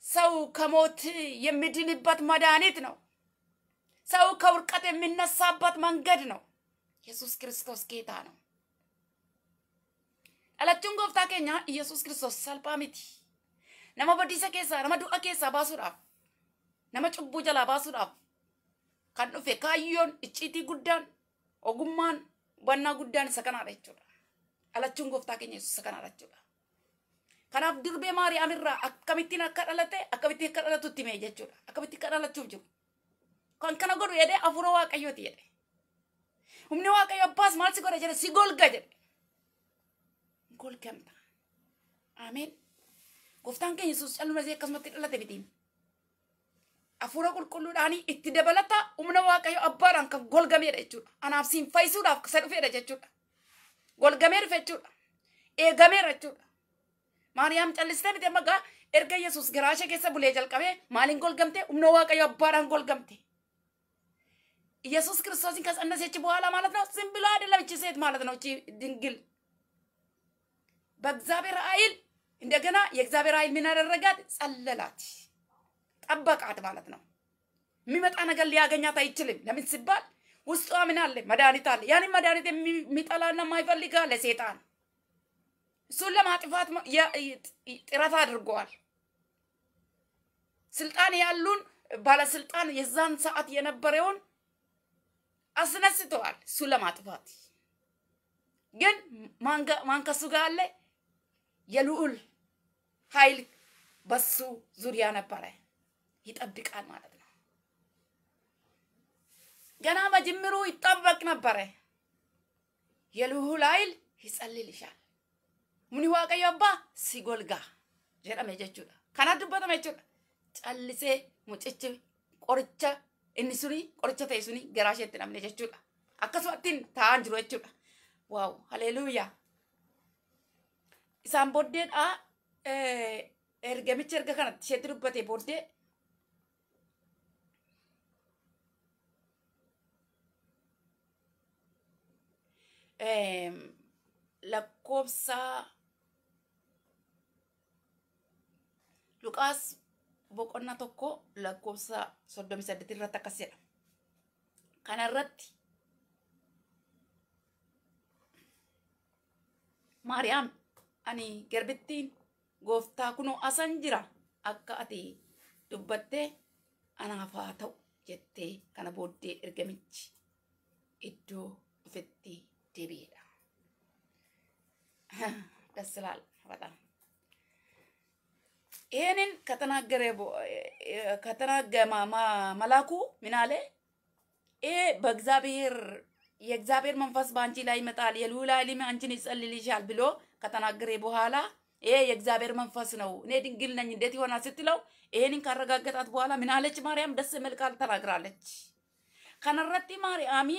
ሰው ከሞት የሚድንበት መድኃኒት ነው። ሰው ከውርቀት የሚነሳበት መንገድ ነው። ኢየሱስ ክርስቶስ ጌታ ነው። dhalachuun gooftaa keenya Iyyasuus Kiristoos salphaa miti. Nama badiisa keessaa, nama du'a keessaa baasuudhaaf, nama cubbuu jalaa baasuudhaaf kan dhufe kaayyoon icciitii guddaan, ogummaan, hubannaa guddaan isa kanaadha jechuudha. Dhalachuun gooftaa keenya Yesuus isa kanaadha jechuudha. Kanaaf durbee Maariyaam irraa akkamittiin akka dhalate akkamittiin akka dhalatutti hime jechuudha. Akkamittiin akka dhalachuuf jiru. Kan kana godhu jedhee hafuura waaqayyooti jedhe. Humni waaqayyo abbaas maal si godha jedhe si golga jedhe. golgamta. Ameen. Gooftaan keenya Yesuus callumasee akkasumatti dhalate miti. Hafuura qulqulluudhaanii itti dabalata humna waaqayyo abbaadhaan kan golgameedha jechuudha. Anaaf siin fayyisuudhaaf isa dhufeedha jechuudha. Golgamee dhufe jechuudha. Eegameera jechuudha. Maariyaam callistee miti amma erga Yesuus garaa ishee keessa bulee jalqabee maaliin golgamte humna waaqayyo abbaadhaan golgamte. ኢየሱስ ክርስቶስን ከጸነሰች በኋላ ማለት ነው ዝም ብሎ አይደለም እቺ ሴት ማለት ነው እቺ ድንግል በእግዚአብሔር ኃይል እንደገና የእግዚአብሔር ኃይል ምን አደረጋት? ጸለላት፣ ጠበቃት ማለት ነው። የሚመጣ ነገር ሊያገኛት አይችልም። ለምን ሲባል ውስጧ ምን አለ? መድኃኒት አለ። ያንን መድኃኒት የሚጠላና የማይፈልግ አለ ሴጣን። እሱን ለማጥፋት ጥረት አድርገዋል። ስልጣን ያሉን ባለስልጣን የዛን ሰዓት የነበረውን አስነስተዋል እሱን ለማጥፋት ግን ማን ከሱ ጋር አለ? የልዑል ኃይል በሱ ዙሪያ ነበረ። ይጠብቃል ማለት ነው። ገና በጅምሩ ይጠበቅ ነበረ። የልዑል ኃይል ይጸልልሻል። ሙኒ ዋቀዮ አባ ሲጎልጋ ጀደመ kana dubbatame jechuudha callisee mucichi qoricha inni suni qoricha ta'e suni garaa isheetti namne jechuudha akkasumattiin taa'an jiru jechuudha waaw haleluuyaa isaan booddeedha ergamichi erga kanatti isheetti dubbate booddee lakkoobsa Luqaas boqonnaa tokko lakkoofsa 38 irratti akkas jedha. Kanarratti Maariyaam ani garbittiin gooftaa kunoo asan jira akka ati dubbattee anaaf haa ta'u jettee kana booddee ergamichi iddoo dhufetti deebi'edha. Das ilaala. Bataan. ይህንን ከተናገረ ከተናገ መላኩ ምን አለ? ይሄ በእግዚአብሔር የእግዚአብሔር መንፈስ በአንቺ ላይ ይመጣል፣ የልዑል ኃይልም አንቺን ይጸልልሻል ብሎ ከተናገረ በኋላ ይሄ የእግዚአብሔር መንፈስ ነው፣ እኔ ድንግል ነኝ እንዴት ይሆናል ስትለው ይሄንን ካረጋገጣት በኋላ ምን አለች ማርያም? ደስ የሚል ቃል ተናግራለች። ከነረቲ ማርያም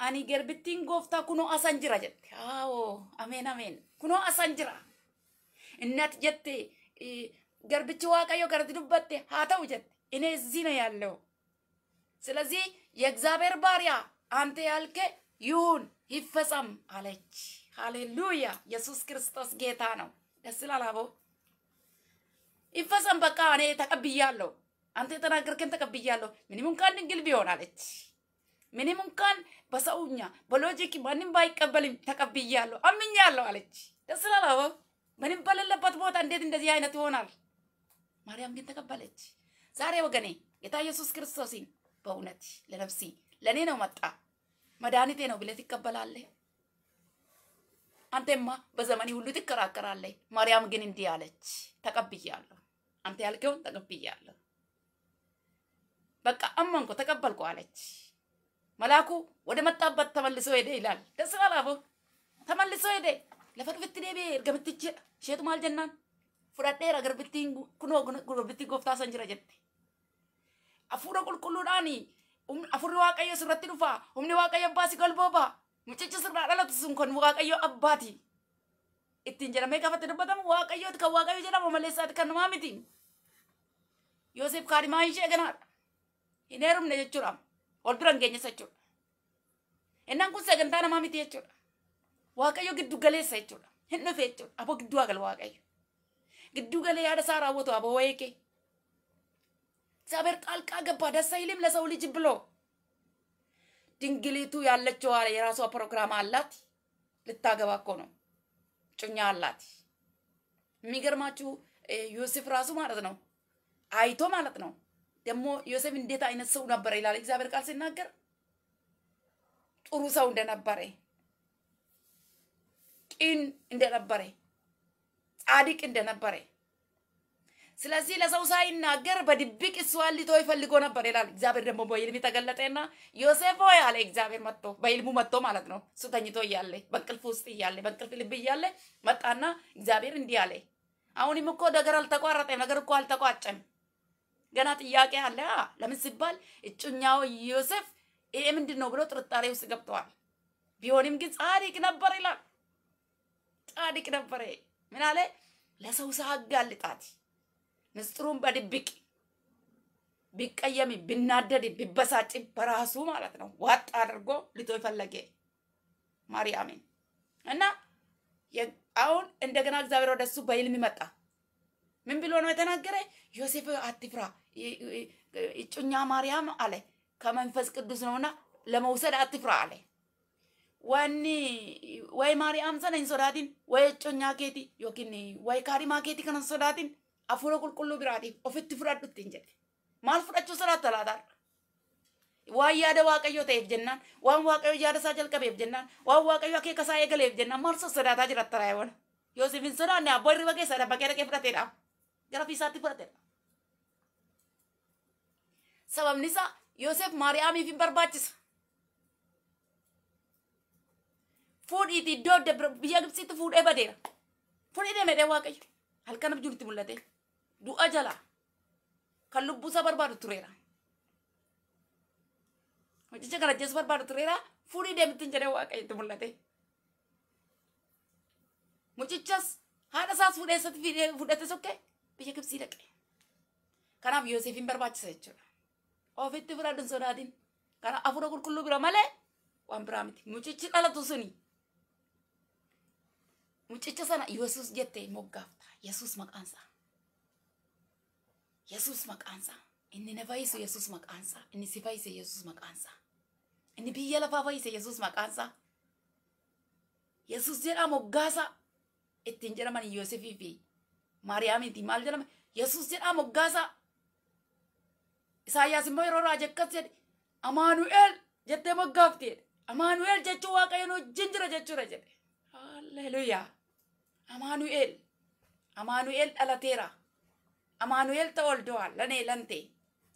አኒ ገርብቲን ጎፍታ ኩኖ አሳን ጅራ ጀtte አዎ አሜን አሜን ኩኖ አሳን ጅራ እናት ጀቴ ገርብች ዋቀዮ ገረት ዱበቴ ሀተው ጀት እኔ እዚህ ነው ያለው። ስለዚህ የእግዚአብሔር ባሪያ አንተ ያልከ ይሁን ይፈጸም አለች። ሃሌሉያ! ኢየሱስ ክርስቶስ ጌታ ነው። ደስ አቦ? ይፈጸም በቃ እኔ ተቀብያለሁ። አንተ የተናገርከን ተቀብያለሁ። ምንም እንኳን ድንግል ቢሆን አለች። ምንም እንኳን በሰውኛ በሎጂክ ማንም ባይቀበልም ተቀብያለሁ። አምኛለሁ አለች። ደስ አዎ ምንም በሌለበት ቦታ እንዴት እንደዚህ አይነት ይሆናል? ማርያም ግን ተቀበለች። ዛሬ ወገኔ ጌታ ኢየሱስ ክርስቶስን በእውነት ለነፍሲ ለእኔ ነው መጣ መድኃኒቴ ነው ብለህ ትቀበላለህ? አንተማ በዘመኔ ሁሉ ትከራከራለህ። ማርያም ግን እንዲህ አለች፣ ተቀብያለሁ። አንተ ያልከውን ተቀብያለሁ። በቃ አመንኩ፣ ተቀበልኩ አለች። መልአኩ ወደ መጣበት ተመልሶ ሄደ ይላል። ደስ ባላቦ ተመልሶ ሄደ። ለፈቅፍት ዴቤ እርገምትች ሼቱ ማል ጀናን ፉዳዴራ ገርብትቲን ኩኖ ገርብቲ ጎፍታ ሰን ጅራ ጀtte afuura qulqulluudhaani afurri waaqayyo sirratti dhufa humni waaqayyo abbaa si galbooba mucichi sirraa dhalatu sun kun waaqayyo abbaati ittiin jedhamee gafatti dubbatamu waaqayyooti kan waaqayyo jedhamu maleessaati kan namaa miti yoosef kaadhimaa ishee ganaadha hin heerumne jechuudha ol bira hin geenyesa jechuudha innaan kun sagantaa namaa miti jechuudha waaqayyo giddu galeessa jechuudha. Hin dhufe jechuudha. Aboo gidduu agal waaqayyo. Gidduu galee yaada isaa raawwatu aboo wayeekee እግዚአብሔር ጣልቃ ገባ። ደስ አይልም ለሰው ልጅ ብሎ ድንግሊቱ ያለችው የራሷ ፕሮግራም አላት። ልታገባ እኮ ነው፣ ጩኛ አላት። የሚገርማችሁ ዮሴፍ ራሱ ማለት ነው አይቶ ማለት ነው ደግሞ ዮሴፍ እንዴት አይነት ሰው ነበረ ይላል እግዚአብሔር ቃል ሲናገር ጥሩ ሰው እንደነበረ ቂን እንደነበረ ጻድቅ እንደነበረ ስለዚህ ለሰው ሳይናገር በድብቅ እሷን ሊቶ ይፈልጎ ነበር ይላል። እግዚአብሔር ደግሞ በህልም ተገለጠና ዮሴፍ ሆይ አለ እግዚአብሔር መጥቶ በህልሙ መጥቶ ማለት ነው። እሱ ተኝቶ እያለ በእንቅልፍ ውስጥ እያለ በእንቅልፍ ልብ እያለ መጣና እግዚአብሔር እንዲህ አለ፣ አሁንም እኮ ነገር አልተቋረጠም፣ ነገር እኮ አልተቋጨም፣ ገና ጥያቄ አለ። ለምን ሲባል እጩኛው ዮሴፍ ይሄ ምንድን ነው ብሎ ጥርጣሬ ውስጥ ገብተዋል። ቢሆንም ግን ጻድቅ ነበር ይላል። ጻድቅ ነበረ። ምን አለ ለሰው ሳያጋልጣት ምስጢሩን በድብቅ ቢቀየም ቢናደድ ቢበሳጭ በራሱ ማለት ነው ዋጥ አድርጎ ልቶ የፈለገ ማርያምን እና አሁን እንደገና እግዚአብሔር ወደሱ በህልም መጣ። ምን ብሎ ነው የተናገረ? ዮሴፍ አትፍራ፣ እጩኛ ማርያም አለ ከመንፈስ ቅዱስ ነውና ለመውሰድ አትፍራ አለ። ወኒ ወይ ማርያም ሰነ ሶዳቲን ወይ እጮኛ ኬቲ ዮኪን ወይ ካሪማ ኬቲ ከነ ሶዳቲን afuura qulqulluu biraatiif ofitti fudhadhu ittiin jedhe maal fudhachuu sirraatti laataadha waan yaada waaqayyoo ta'eef jennaan waan waaqayyo yaada isaa jalqabeef jennaan waan waaqayyo akeeka isaa eegaleef jennaan maal sossodaataa jiratta raayiwwan yoosef hin sodaanne abboo irriba keessa dabbaqee dhaqee fudhateedha gara fiisaatti fudhateedha sababni isaa yoosef maariyaamiif hin barbaachisa fuudhiiti iddoo biyya gibsiitti fuudhee badeera fuudhii deemedhee waaqayyo halkan abjuutti mul'ate du'a jala kan lubbuu isaa barbaadu tureera. Hojicha kana jees barbaadu tureera fuudhii deemttiin jedhee waaqayyotti mul'ate. Mucichas haadha isaas fuudheessatti fudhate sokke biyya Gibsii dhaqe. Kanaaf Yoosef hin barbaachisa jechuudha. Ofitti fudhadhu hin sodaatin. Kana afuura qulqulluu bira malee waan biraa miti. Mucichi dhalatu suni. Mucicha sana Yesuus jettee moggaafta. Yesuus maqaansaa. Yesuus maqaansaa. Inni na fayyisu Yesuus maqaansaa. Inni si fayyise Yesuus maqaansaa. Inni biyya lafaa fayyise Yesuus maqaansaa. yesus jedha moggaasa ittiin jedhaman yoosefii fi maariyaamiiti maal jedhama yesus jedha moggaasa isaayyaas immoo yeroo raaje akkas jedhe amaanu'eel jettee moggaafte amaanu'eel jechuun waaqayyoon wajjin jira jechuudha jedhe halleluuyaa amaanu'eel amaanu'eel dhalateera amaaኑ'eel ተወልደዋል ለእኔ ለንቴ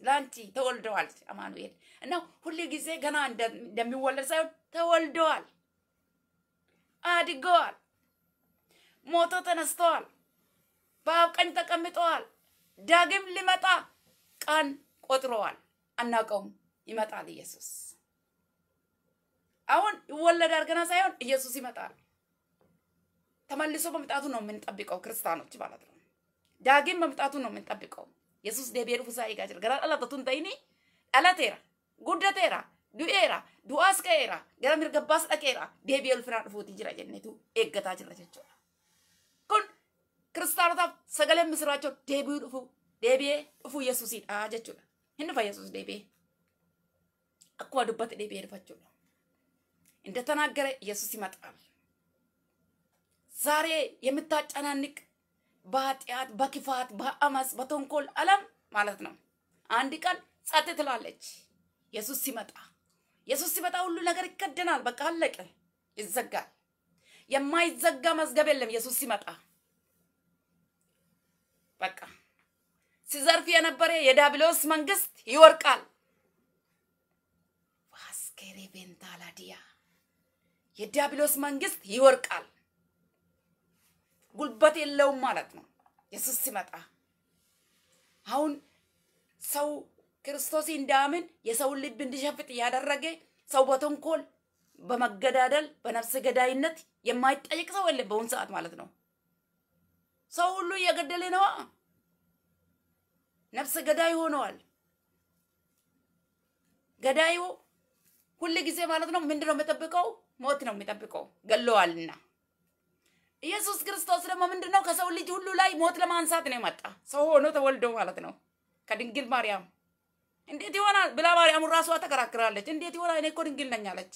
ለአንቺ ተወልደዋል አማኑኤል እና ሁል ጊዜ ገና እንደሚወለድ ሳይሆን ተወልደዋል አድገዋል ሞቶ ተነስተዋል በአብ ቀኝ ተቀምጠዋል ዳግም ሊመጣ ቀን ቆጥረዋል አናውቀውም ይመጣል ኢየሱስ አሁን ይወለዳል ገና ሳይሆን ኢየሱስ ይመጣል ተመልሶ መምጣቱ ነው የምንጠብቀው ክርስቲያኖች ማለት ነው ዳግም መምጣቱ ነው የምንጠብቀው eegaa jira gara dhalatatu hin ta'ini dhalateera guddateera du'eera du'aas ka'eera gara mirgabbaas dhaqeera deebi'ee ulfinaa dhufuuti jira jennetu eeggataa jirra jechuudha kun kiristaanotaaf sagaleen misiraachoo deebi'uu dhufu deebi'ee dhufu yesuusidha jechuudha hin dhufa yesuus deebi'ee akkuma dubbate deebi'ee dhufachuudha እንደተናገረ ኢየሱስ ይመጣል ዛሬ የምታጨናንቅ በኃጢአት በክፋት በአመፅ በተንኮል አለም ማለት ነው። አንድ ቀን ጸጥ ትላለች። ኢየሱስ ሲመጣ ኢየሱስ ሲመጣ ሁሉ ነገር ይከደናል። በቃ አለቀ ይዘጋል። የማይዘጋ መዝገብ የለም። ኢየሱስ ሲመጣ በቃ ሲዘርፍ የነበረ የዳብሎስ መንግስት ይወርቃል። ዋስኬሬ ቤንታላዲያ የዲያብሎስ መንግስት ይወርቃል ጉልበት የለውም ማለት ነው። ኢየሱስ ሲመጣ አሁን ሰው ክርስቶስ እንዳምን የሰውን ልብ እንዲሸፍጥ እያደረገ ሰው በተንኮል በመገዳደል በነፍስ ገዳይነት የማይጠየቅ ሰው የለም በአሁን ሰዓት ማለት ነው። ሰው ሁሉ እየገደለ ነዋ። ነፍስ ገዳይ ሆነዋል። ገዳዩ ሁል ጊዜ ማለት ነው ምንድን ነው የሚጠብቀው? ሞት ነው የሚጠብቀው። ገለዋልና ኢየሱስ ክርስቶስ ደግሞ ምንድን ነው ከሰው ልጅ ሁሉ ላይ ሞት ለማንሳት ነው የመጣ። ሰው ሆኖ ተወልዶ ማለት ነው። ከድንግል ማርያም። እንዴት ይሆናል ብላ ማርያም ራሷ ተከራክራለች። እንዴት ይሆናል? እኔ እኮ ድንግል ነኝ አለች።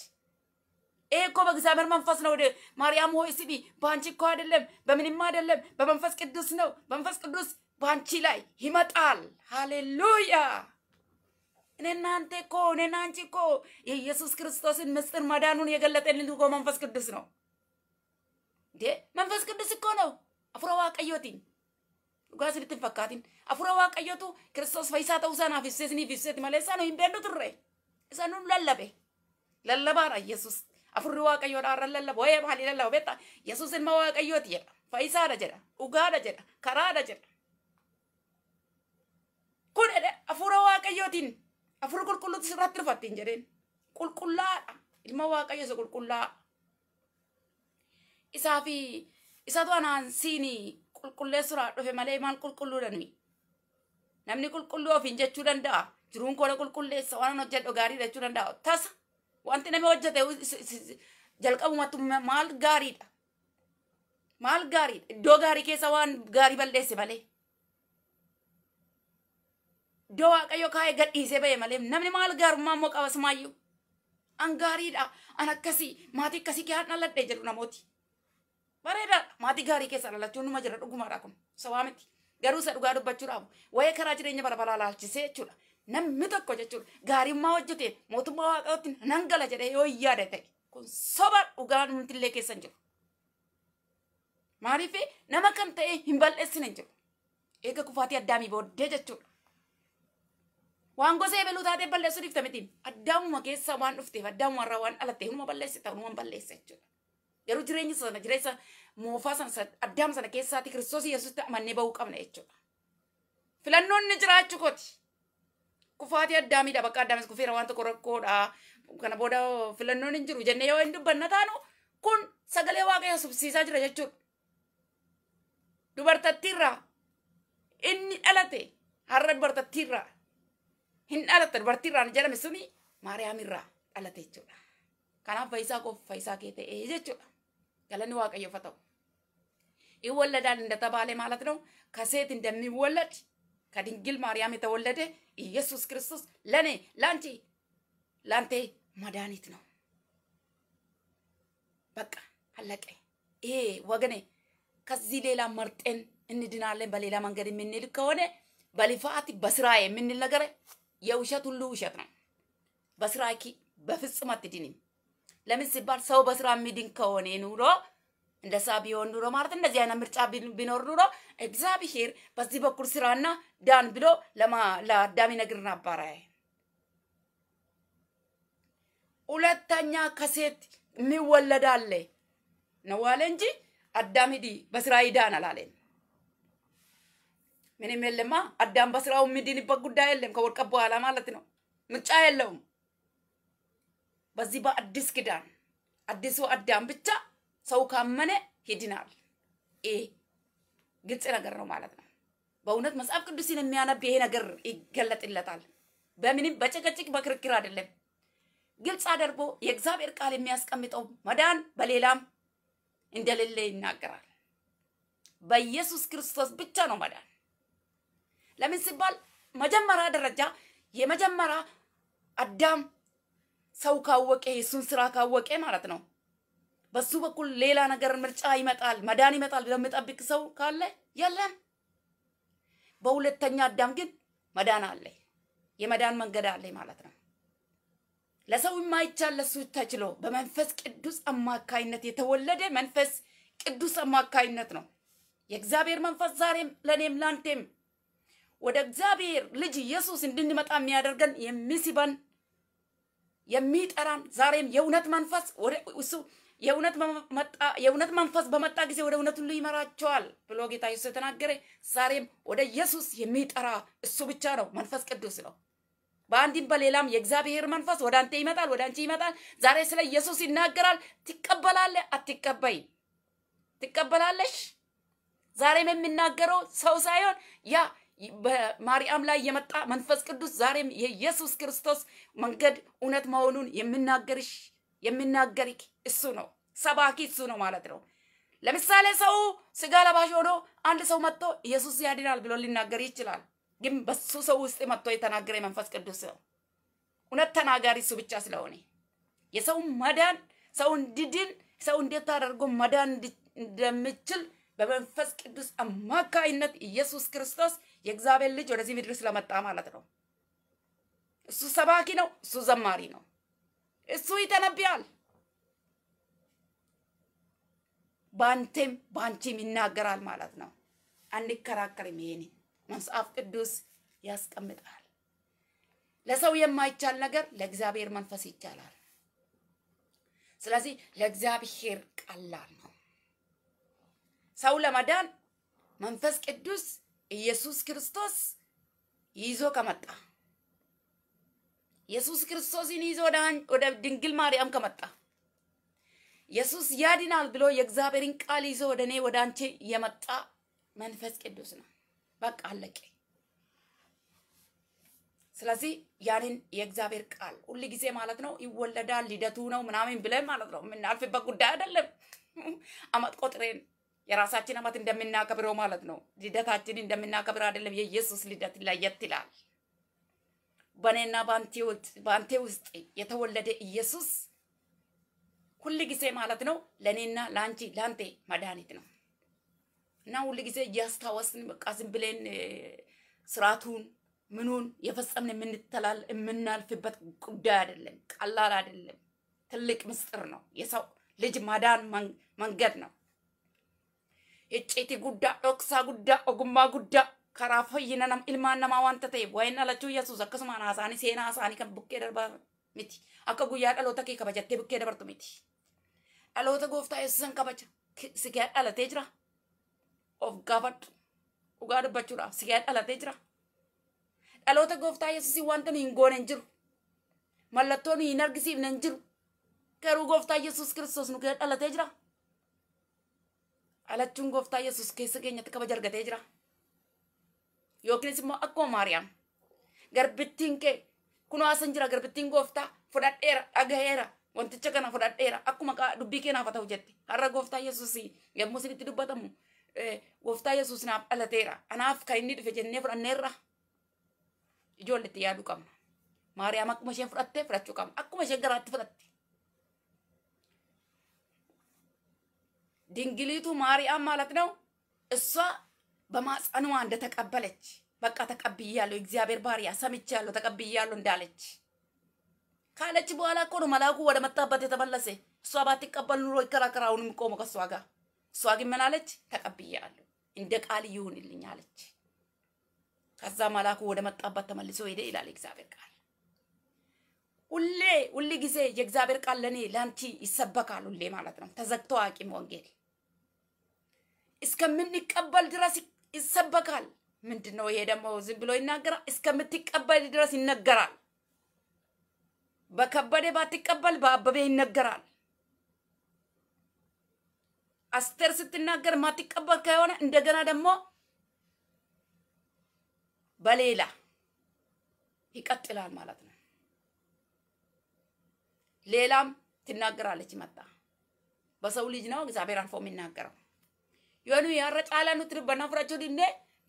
ይሄ እኮ በእግዚአብሔር መንፈስ ነው። ወደ ማርያም ሆይ ስቢ በአንቺ እኮ አይደለም በምንም አይደለም በመንፈስ ቅዱስ ነው። በመንፈስ ቅዱስ በአንቺ ላይ ይመጣል። ሃሌሉያ! እኔ እናንተ እኮ እኔና አንቺ እኮ የኢየሱስ ክርስቶስን ምስጢር መዳኑን የገለጠልን እኮ መንፈስ ቅዱስ ነው እንዴ መንፈስ ቅዱስ እኮ ነው አፉረ ዋቀዮቲን dhugaa isinitti hin fakkaatin afura waaqayyotu kiristoos fayyisaa ta'uu isaa naaf ibseesiniif ibseeti malee isaa nu hin beeknu turre isa nun lallabe lallabaadha yesus afurri waaqayyoodha irra lallaba wayee maalii lallaba beekta yesus ilma waaqayyooti jedha fayyisaadha jedha dhugaadha jedha karaadha jedha kun edhe afura waaqayyootiin afura qulqulluutu irratti dhufattiin jedheen qulqullaadha ilma waaqayyo isa qulqullaa isaa fi isatu anaan siinii qulqulleessuudhaa dhufe malee maal qulqulluudha nuyi namni qulqulluu ofiin jechuu danda'a jiruun koona qulqulleessa waan hojjedhu gaarii jechuu danda'a tasa wanti namni hojjete jalqabumattu maal gaariidha maal gaariidha iddoo gaarii keessa waan gaarii balleesse malee iddoo waaqayyo kaa'ee gadhiisee ba'e malee namni maal gaarummaa immoo qabas maayyuu an gaariidha an akkasii maatii akkasii kee dhaladhe jedhu namooti bareedaadha maatii gaarii keessa dhalachuun numa jira dhugumaadha kun sabaa miti garuu isa dhugaa dubbachuudhaaf wayee karaa jireenya bara balaa laalchisee jechuudha namni tokko jechuudha gaarummaa hojjeteen mootummaa waaqayyootiin nan gala jedhee yoo yaada ta'e kun soba dhugaa numtillee keessa hin jiru maaliif nama kan ta'e hin balleessine hin jiru eega kufaatii addaamii booddee jechuudha waan gosa eebeluu taatee balleessuu dhiifte mitiin addaamuma keessa waan dhufteef addaamuma irraa waan dhalatte hunuma balleessita hunuma balleessa jechuudha garuu jireenya sana jireenya moofaa sana addaam sana keessaatti kiristoos yesuusitti amannee bahuu qabna jechuudha. Filannoon ni jiraachuu kooti. Kufaatii addaamiidha bakka addaamis kufeera waan tokko rakkoodha. Kana booda filannoon hin jiru jennee yoo hin dubbanna taanu kun sagalee waaqayyo subsiisaa jira jechuudha. Dubartattiirraa inni dhalate har'a dubartattiirraa hin dhalatte dubartiirraa jedhame suni maariyaamirraa dhalate jechuudha. kanaaf fayyisaa koof fayyisaa kee ta'ee jechuudha waaqayyoof haa ta'u ይወለዳል እንደተባለ ማለት ነው ከሴት እንደሚወለድ ከድንግል ማርያም የተወለደ ኢየሱስ ክርስቶስ ለኔ ላንቺ ላንቴ መድኃኒት ነው በቃ አለቀ። ይሄ ወገኔ ከዚህ ሌላ መርጠን እንድናለን በሌላ መንገድ የምንል ከሆነ በልፋት በስራ የምንል ነገር የውሸት ሁሉ ውሸት ነው። በስራ በፍጹም አትድንም። ለምን ሲባል ሰው በስራ የሚድን ከሆነ ኑሮ እንደዛ ቢሆን ኑሮ ማለት እንደዚህ አይነት ምርጫ ቢኖር ኑሮ እግዚአብሔር በዚህ በኩል ስራና ዳን ብሎ ለአዳም ይነግር ነበረ። ሁለተኛ ከሴት የሚወለድ አለ ነው አለ እንጂ አዳም ሂዲ በስራ ይዳን አላለን። ምንም የለማ። አዳም በስራው የሚድንበት ጉዳይ የለም ከወድቀ በኋላ ማለት ነው። ምርጫ የለውም። በዚህ በአዲስ ኪዳን አዲሱ አዳም ብቻ ሰው ካመነ ይድናል። ይሄ ግልጽ ነገር ነው ማለት ነው። በእውነት መጽሐፍ ቅዱስን የሚያነብ ይሄ ነገር ይገለጥለታል። በምንም በጭቅጭቅ በክርክር አይደለም። ግልጽ አድርጎ የእግዚአብሔር ቃል የሚያስቀምጠው መዳን በሌላም እንደሌለ ይናገራል። በኢየሱስ ክርስቶስ ብቻ ነው መዳን። ለምን ሲባል መጀመሪያ ደረጃ የመጀመሪያ አዳም ሰው ካወቀ የእሱን ስራ ካወቀ ማለት ነው። በሱ በኩል ሌላ ነገር ምርጫ ይመጣል፣ መዳን ይመጣል የሚጠብቅ ሰው ካለ የለም። በሁለተኛ አዳም ግን መዳን አለ፣ የመዳን መንገድ አለ ማለት ነው። ለሰው የማይቻል ለሱ ተችሎ በመንፈስ ቅዱስ አማካይነት የተወለደ መንፈስ ቅዱስ አማካይነት ነው። የእግዚአብሔር መንፈስ ዛሬም ለእኔም ላንቴም ወደ እግዚአብሔር ልጅ ኢየሱስ እንድንመጣ የሚያደርገን የሚስበን የሚጠራን ዛሬም የእውነት መንፈስ እሱ የእውነት መንፈስ በመጣ ጊዜ ወደ እውነት ሁሉ ይመራቸዋል ብሎ ጌታ ኢየሱስ የተናገረ ዛሬም ወደ ኢየሱስ የሚጠራ እሱ ብቻ ነው፣ መንፈስ ቅዱስ ነው። በአንድም በሌላም የእግዚአብሔር መንፈስ ወደ አንተ ይመጣል፣ ወደ አንቺ ይመጣል። ዛሬ ስለ ኢየሱስ ይናገራል። ትቀበላለህ? አትቀበይ? ትቀበላለሽ? ዛሬም የሚናገረው ሰው ሳይሆን ያ በማርያም ላይ የመጣ መንፈስ ቅዱስ ዛሬም የኢየሱስ ክርስቶስ መንገድ እውነት መሆኑን የሚናገርሽ የሚናገርክ እሱ ነው። ሰባኪ እሱ ነው ማለት ነው። ለምሳሌ ሰው ስጋ ለባሽ ሆኖ አንድ ሰው መጥቶ ኢየሱስ ያድናል ብሎ ሊናገር ይችላል። ግን በሱ ሰው ውስጥ መጥቶ የተናገረ መንፈስ ቅዱስ ነው። እውነት ተናጋሪ እሱ ብቻ ስለሆነ የሰው መዳን ሰው እንዲድን ሰው እንዴት አደርጎ መዳን እንደሚችል በመንፈስ ቅዱስ አማካይነት ኢየሱስ ክርስቶስ የእግዚአብሔር ልጅ ወደዚህ ምድር ስለመጣ ማለት ነው። እሱ ሰባኪ ነው። እሱ ዘማሪ ነው። እሱ ይተነብያል። በአንቴም በአንቺም ይናገራል ማለት ነው። አንከራከርም። ይሄን መጽሐፍ ቅዱስ ያስቀምጣል። ለሰው የማይቻል ነገር ለእግዚአብሔር መንፈስ ይቻላል። ስለዚህ ለእግዚአብሔር ቀላል ነው። ሰው ለመዳን መንፈስ ቅዱስ ኢየሱስ ክርስቶስ ይዞ ከመጣ ኢየሱስ ክርስቶስን ይዞ ወደ ድንግል ማርያም ከመጣ ኢየሱስ ያድናል ብሎ የእግዚአብሔርን ቃል ይዞ ወደ እኔ ወደ አንቺ የመጣ መንፈስ ቅዱስ ነው። በቃ አለቀ። ስለዚህ ያንን የእግዚአብሔር ቃል ሁል ጊዜ ማለት ነው ይወለዳል፣ ልደቱ ነው ምናምን ብለን ማለት ነው የምናልፍበት ጉዳይ አይደለም። አመት ቆጥሬን የራሳችን አመት እንደምናከብረው ማለት ነው ልደታችን እንደምናከብር አይደለም። የኢየሱስ ልደት ለየት ይላል። በእኔና በአንቴ ውስጥ የተወለደ ኢየሱስ ሁል ጊዜ ማለት ነው ለእኔና ለአንቺ ለአንቴ መድኃኒት ነው እና ሁል ጊዜ እያስታወስን በቃ ዝም ብለን ስርዓቱን ምኑን የፈጸምን የምንተላል የምናልፍበት ጉዳይ አይደለም። ቀላል አይደለም። ትልቅ ምስጢር ነው። የሰው ልጅ ማዳን መንገድ ነው። icciiti guddaa dhoksaa guddaa ogummaa guddaa karaa fayyina nam ilmaan namaa wanta ta'eef waa'een dhalachuu yesuus akkasumaan haasaanii seenaa isaanii kan bukkee darban miti akka guyyaa dhaloota kee kabajattee bukkee dabartu miti dhaloota gooftaa yesuusan kabaja sigaa dhalatee jira of gaafadhu dhugaa dubbachuudhaaf sigaa dhalatee jira dhaloota gooftaa yesuusii wanta nu hin goone hin jiru mallattoo nu hin argisiifne hin jiru garuu gooftaa yesuus kiristoos nu dhalatee jira dhalachuun gooftaa yesus keessa keenyatti kabaja argatee jira yookiinis immoo akkuma maariyaam garbittiin kee kunoo asan jira garbittiin gooftaa fudhadheera dhagaheera wanticha kana fudhadheera akkuma dubbii kee naaf ta'u jette har'a gooftaa yesus yommuu isinitti dubbatamu gooftaa yesus naaf dhalateera anaaf kan inni dhufe jennee fudhanneerra ijoolletti yaaduu qabna maariyaam akkuma isheen fudhattee fudhachuu qabna akkuma isheen garaatti fudhatte ድንግሊቱ ማርያም ማለት ነው። እሷ በማጸኗ እንደተቀበለች በቃ ተቀብያለሁ፣ እግዚአብሔር ባሪያ ሰምቻለሁ፣ ተቀብያለሁ እንዳለች ካለች በኋላ እኮ ነው መልአኩ ወደ መጣበት የተመለሰ። እሷ ባትቀበል ኑሮ ይከራከር አሁን የሚቆመው ከእሷ ጋር። እሷ ግን ምን አለች? ተቀብያለሁ፣ እንደ ቃል ይሁንልኝ አለች። ከዛ መልአኩ ወደ መጣበት ተመልሶ ሄደ ይላል እግዚአብሔር ቃል። ሁሌ ሁል ጊዜ የእግዚአብሔር ቃል ለእኔ ለአንቺ ይሰበካል ሁሌ ማለት ነው። ተዘግቶ አቂም ወንጌል እስከምንቀበል ድረስ ይሰበካል። ምንድን ነው ይሄ ደግሞ? ዝም ብሎ ይናገራል። እስከምትቀበል ድረስ ይነገራል። በከበደ ባትቀበል በአበበ ይነገራል። አስቴር ስትናገር ማትቀበል ከሆነ እንደገና ደግሞ በሌላ ይቀጥላል ማለት ነው። ሌላም ትናገራለች መጣ በሰው ልጅ ነው እግዚአብሔር አልፎ የሚናገረው የሆኑ ያረ ጫላ ኑት ዱበና ፍራቸው ድኔ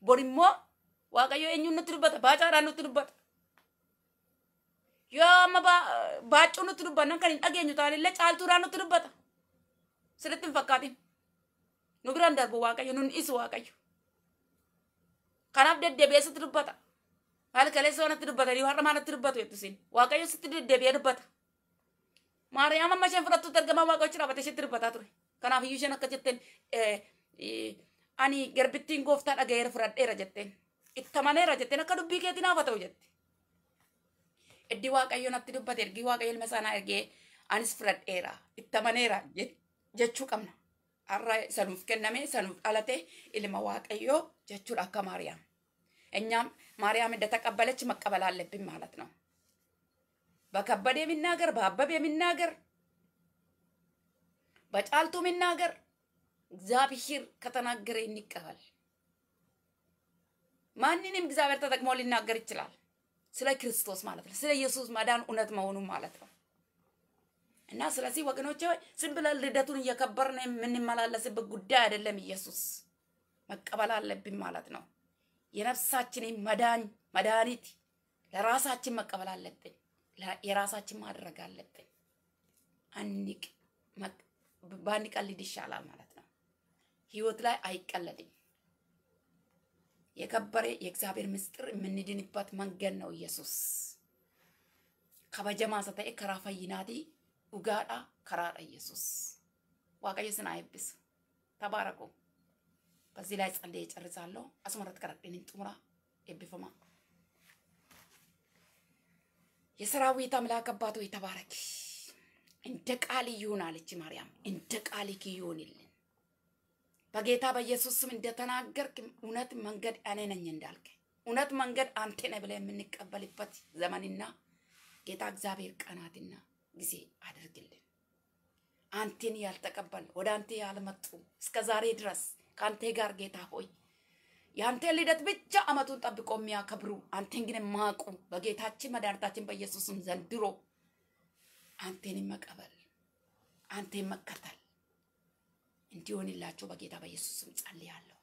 ቦሪሞ ዋቀዮ ኤኙ ኑት ዱበታ ባጫራ ኑት ዱበታ yoo amma baaccuu nutti dubbannan kan hin dhageenyu taanillee caaltuudhaan nutti dubbata sirritti hin fakkaatin nu biraan darbu waaqayyo nun isu waaqayyo kanaaf deddeebi'ee sitti dubbata maal kaleessa waan natti dubbatanii har'a maa natti dubbatu jettu siin waaqayyo sitti deddeebi'ee dubbata maariyaam amma isheen fudhattutti argamaa waaqayyochi dhaabate isheetti dubbataa ture kanaaf iyyuu isheen akka jetteen ani garbittiin gooftaa dhagayeera fudhadheera jetteen ittamaneera jetteen akka dubbii keetiin hafa ta'u jette iddii waaqayyo natti dubbate ergii waaqayyo ilma sanaa ergee anis fudhadheera ittamaneera jechuu qabna har'a sanuuf kenname sanuuf dhalate ilma waaqayyo jechuudha akka maariyaam እኛም ማርያም እንደተቀበለች መቀበል አለብን ማለት ነው። በከበደ የሚናገር በአበብ የሚናገር በጫልቱ የሚናገር እግዚአብሔር ከተናገረ እንቀበል። ማንንም እግዚአብሔር ተጠቅሞ ሊናገር ይችላል። ስለ ክርስቶስ ማለት ነው። ስለ ኢየሱስ ማዳን እውነት መሆኑን ማለት ነው። እና ስለዚህ ወገኖች ዝም ብለን ልደቱን እየከበርን የምንመላለስበት ጉዳይ አይደለም። ኢየሱስ መቀበል አለብን ማለት ነው። የነፍሳችንን መዳን መድኃኒት ለራሳችን መቀበል አለብን። የራሳችን ማድረግ አለብን። አንቅ ባንቀልድ ይሻላል ማለት ህይወት ላይ አይቀለድም። የከበረ የእግዚአብሔር ምስጢር የምንድንበት መንገድ ነው ኢየሱስ ከበጀማ ሰተኤ ከራ ዱጋዳ ከራዳ ኢየሱስ ዋቀዮ ስን አይብስ ተባረኩ። በዚህ ላይ ጸልዬ እጨርሳለሁ። አስመረት ከረጤንን ጥሙራ ኤብፈማ የሰራዊት አምላክ አባቶ የተባረክ እንደ ቃል ይሁን አለች ማርያም። እንደ ቃል ይሁንልን በጌታ በኢየሱስ ስም እንደተናገርክ እውነት መንገድ እኔ ነኝ እንዳልክ እውነት መንገድ አንተ ነህ ብለን የምንቀበልበት ዘመንና ጌታ እግዚአብሔር ቀናትና ጊዜ አድርግልን። አንቴን ያልተቀበል ወደ አንተ ያልመጡ እስከ ዛሬ ድረስ ከአንተ ጋር ጌታ ሆይ የአንተን ልደት ብቻ አመቱን ጠብቆ የሚያከብሩ አንተን ግን የማያውቁ በጌታችን መድኃኒታችን በኢየሱስም ዘንድሮ አንቴን መቀበል አንቴን መከተል እንዲሆንላቸው በጌታ ጸልያለሁ።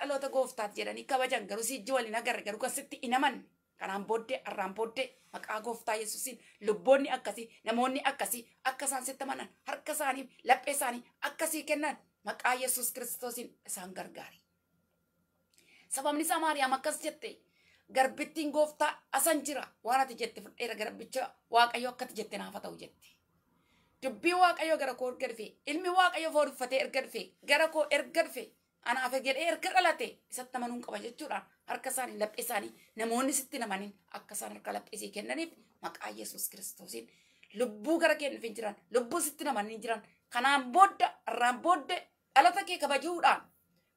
dhaloota gooftaat jedhanii kabajan garuu si ijji waliin agarre garuu kasitti inaman kanaan booddee arraan booddee maqaa gooftaa yesuusiin lubboonni akkasii namoonni akkasii akka isaan sitti amanan harka isaanii laphee isaanii akkasii kennan maqaa yesuus kiristoosiin isaan gargaari. Sababni isaa Maariyaam akkas jette garbittiin gooftaa asan jira waan ati jette fudheera garbicha waaqayyo akkati jette naafa ta'u jette. Dubbii waaqayyo gara koo erga dhufe ilmi waaqayyo foon uffatee erga dhufe gara koo erga dhufe anaaf jedhee erga dhalate isatti amanuun qaba jechuudhaan harka isaanii laphee isaanii namoonni sitti namaniin akka isaan harka lapheesii kennaniif maqaa yesuus kiristoosiin lubbuu gara kee dhufin jiran lubbuu sitti namanii jiran kanaan booda irraan booda dhalata kee kabajuudhaan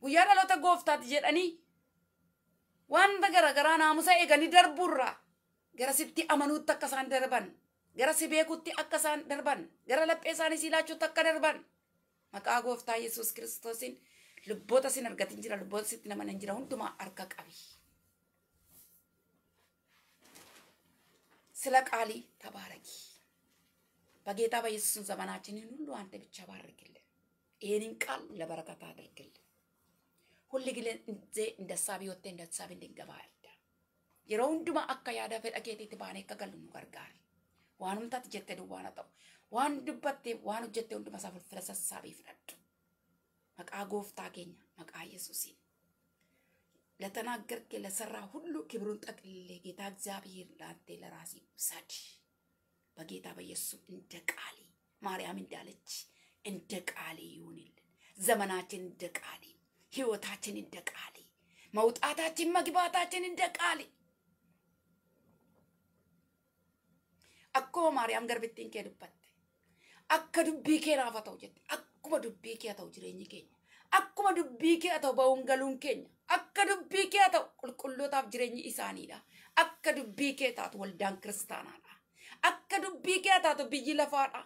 guyyaa dhalata gooftaati jedhanii wanta garagaraa naamusa eeganii darbuurraa gara sitti amanuutti akka isaan darban gara si beekutti akka isaan darban gara laphee isaanii siilachuutti akka darban maqaa gooftaa yesuus kiristoosiin lubboota sin argatin jira lubboota sitti namanan jira hundumaa harka qabi ስለ ቃሊ ተባረኪ በጌታ በኢየሱስ ዘመናችንን ሁሉ አንተ ብቻ ባርክልን ይህንን ቃል ለበረከት አድርግልን ሁል ጊዜ እንደ ሳቢ ወጥቴ እንደ ሳቢ እንድንገባ ያዳ akka yaada fedha keetiitti baanee akka gallu nu gargaari waanumtaati jette duwwaana ta'u waan dubbatteef waan hojjette hundumasaa fulfila sassaabii fudhadhu maqaa gooftaa keenya maqaa yesuusiin ለተናገርክ ለሰራ ሁሉ ክብሩን ጠቅልሌ ጌታ እግዚአብሔር ለአንተ ለራሴ ውሰድ በጌታ በኢየሱስ እንደ ቃሌ ማርያም እንዳለች እንደ ቃሌ ይሁንልን። ዘመናችን እንደ ቃሌ፣ ህይወታችን እንደ ቃሌ፣ መውጣታችን መግባታችን እንደ ቃሌ akkuma maariyaam garbittiin kee dubbatte akka dubbii kee naaf haa ta'u jette akkuma dubbii kee ta'u jireenyi keenya akkuma dubbii kee ta'u ba'uun galuun keenya akka dubbii kee ta'u qulqullootaaf jireenyi isaaniidha akka dubbii kee taatu waldaan kiristaanaadha akka dubbii kee taatu biyyi lafaadha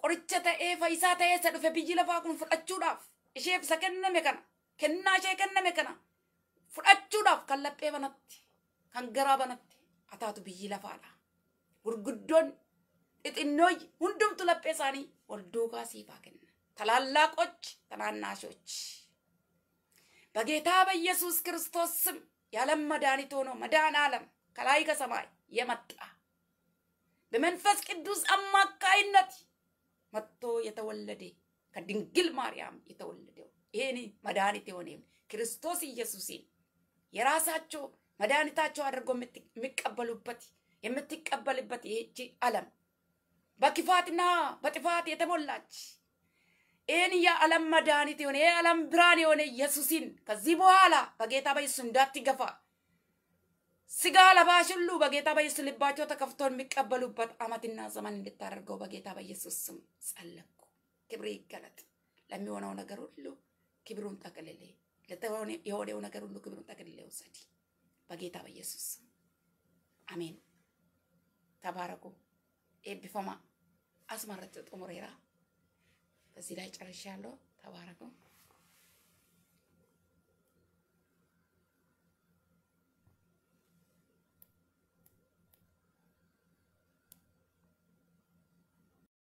qoricha ta'ee fayyisaa ta'ee isa dhufe biyyi lafaa kun fudhachuudhaaf isheef isa kenname kana kennaa ishee kenname kana fudhachuudhaaf kan laphee banatti kan garaa banatti haa taatu biyyi lafaadha gurguddoon xixinnooyi hundumtu laphee isaanii wal duukaa siifaa kenna ታላላቆች ታናናሾች በጌታ በኢየሱስ ክርስቶስ ስም የዓለም መድኃኒት ሆኖ መዳን ዓለም ከላይ ከሰማይ የመጣ በመንፈስ ቅዱስ አማካይነት መጥቶ የተወለደ ከድንግል ማርያም የተወለደው ይህን መድኃኒት የሆነ ክርስቶስ ኢየሱስን የራሳቸው መድኃኒታቸው አድርጎ የሚቀበሉበት የምትቀበልበት ይህቺ ዓለም በክፋትና በጥፋት የተሞላች ይህን የዓለም መድኃኒት የሆነ የዓለም ብርሃን የሆነ ኢየሱስን ከዚህ በኋላ በጌታ በኢየሱስ እንዳትገፋ ስጋ ለባሽ ሁሉ በጌታ በኢየሱስ ልባቸው ተከፍቶ የሚቀበሉበት ዓመትና ዘመን እንድታደርገው በጌታ በኢየሱስ ስም ጸለቅኩ። ክብር ይገለጥ። ለሚሆነው ነገር ሁሉ ክብሩን ጠቅልሌ የሆነው ነገር ሁሉ ክብሩን ጠቅልሌ ውሰድ በጌታ በኢየሱስ ስም አሜን። ተባረኩ። ኤብፈማ አስመረጥ ጡሙሬራ በዚህ ላይ ጨርሻለሁ። ተባረኩ።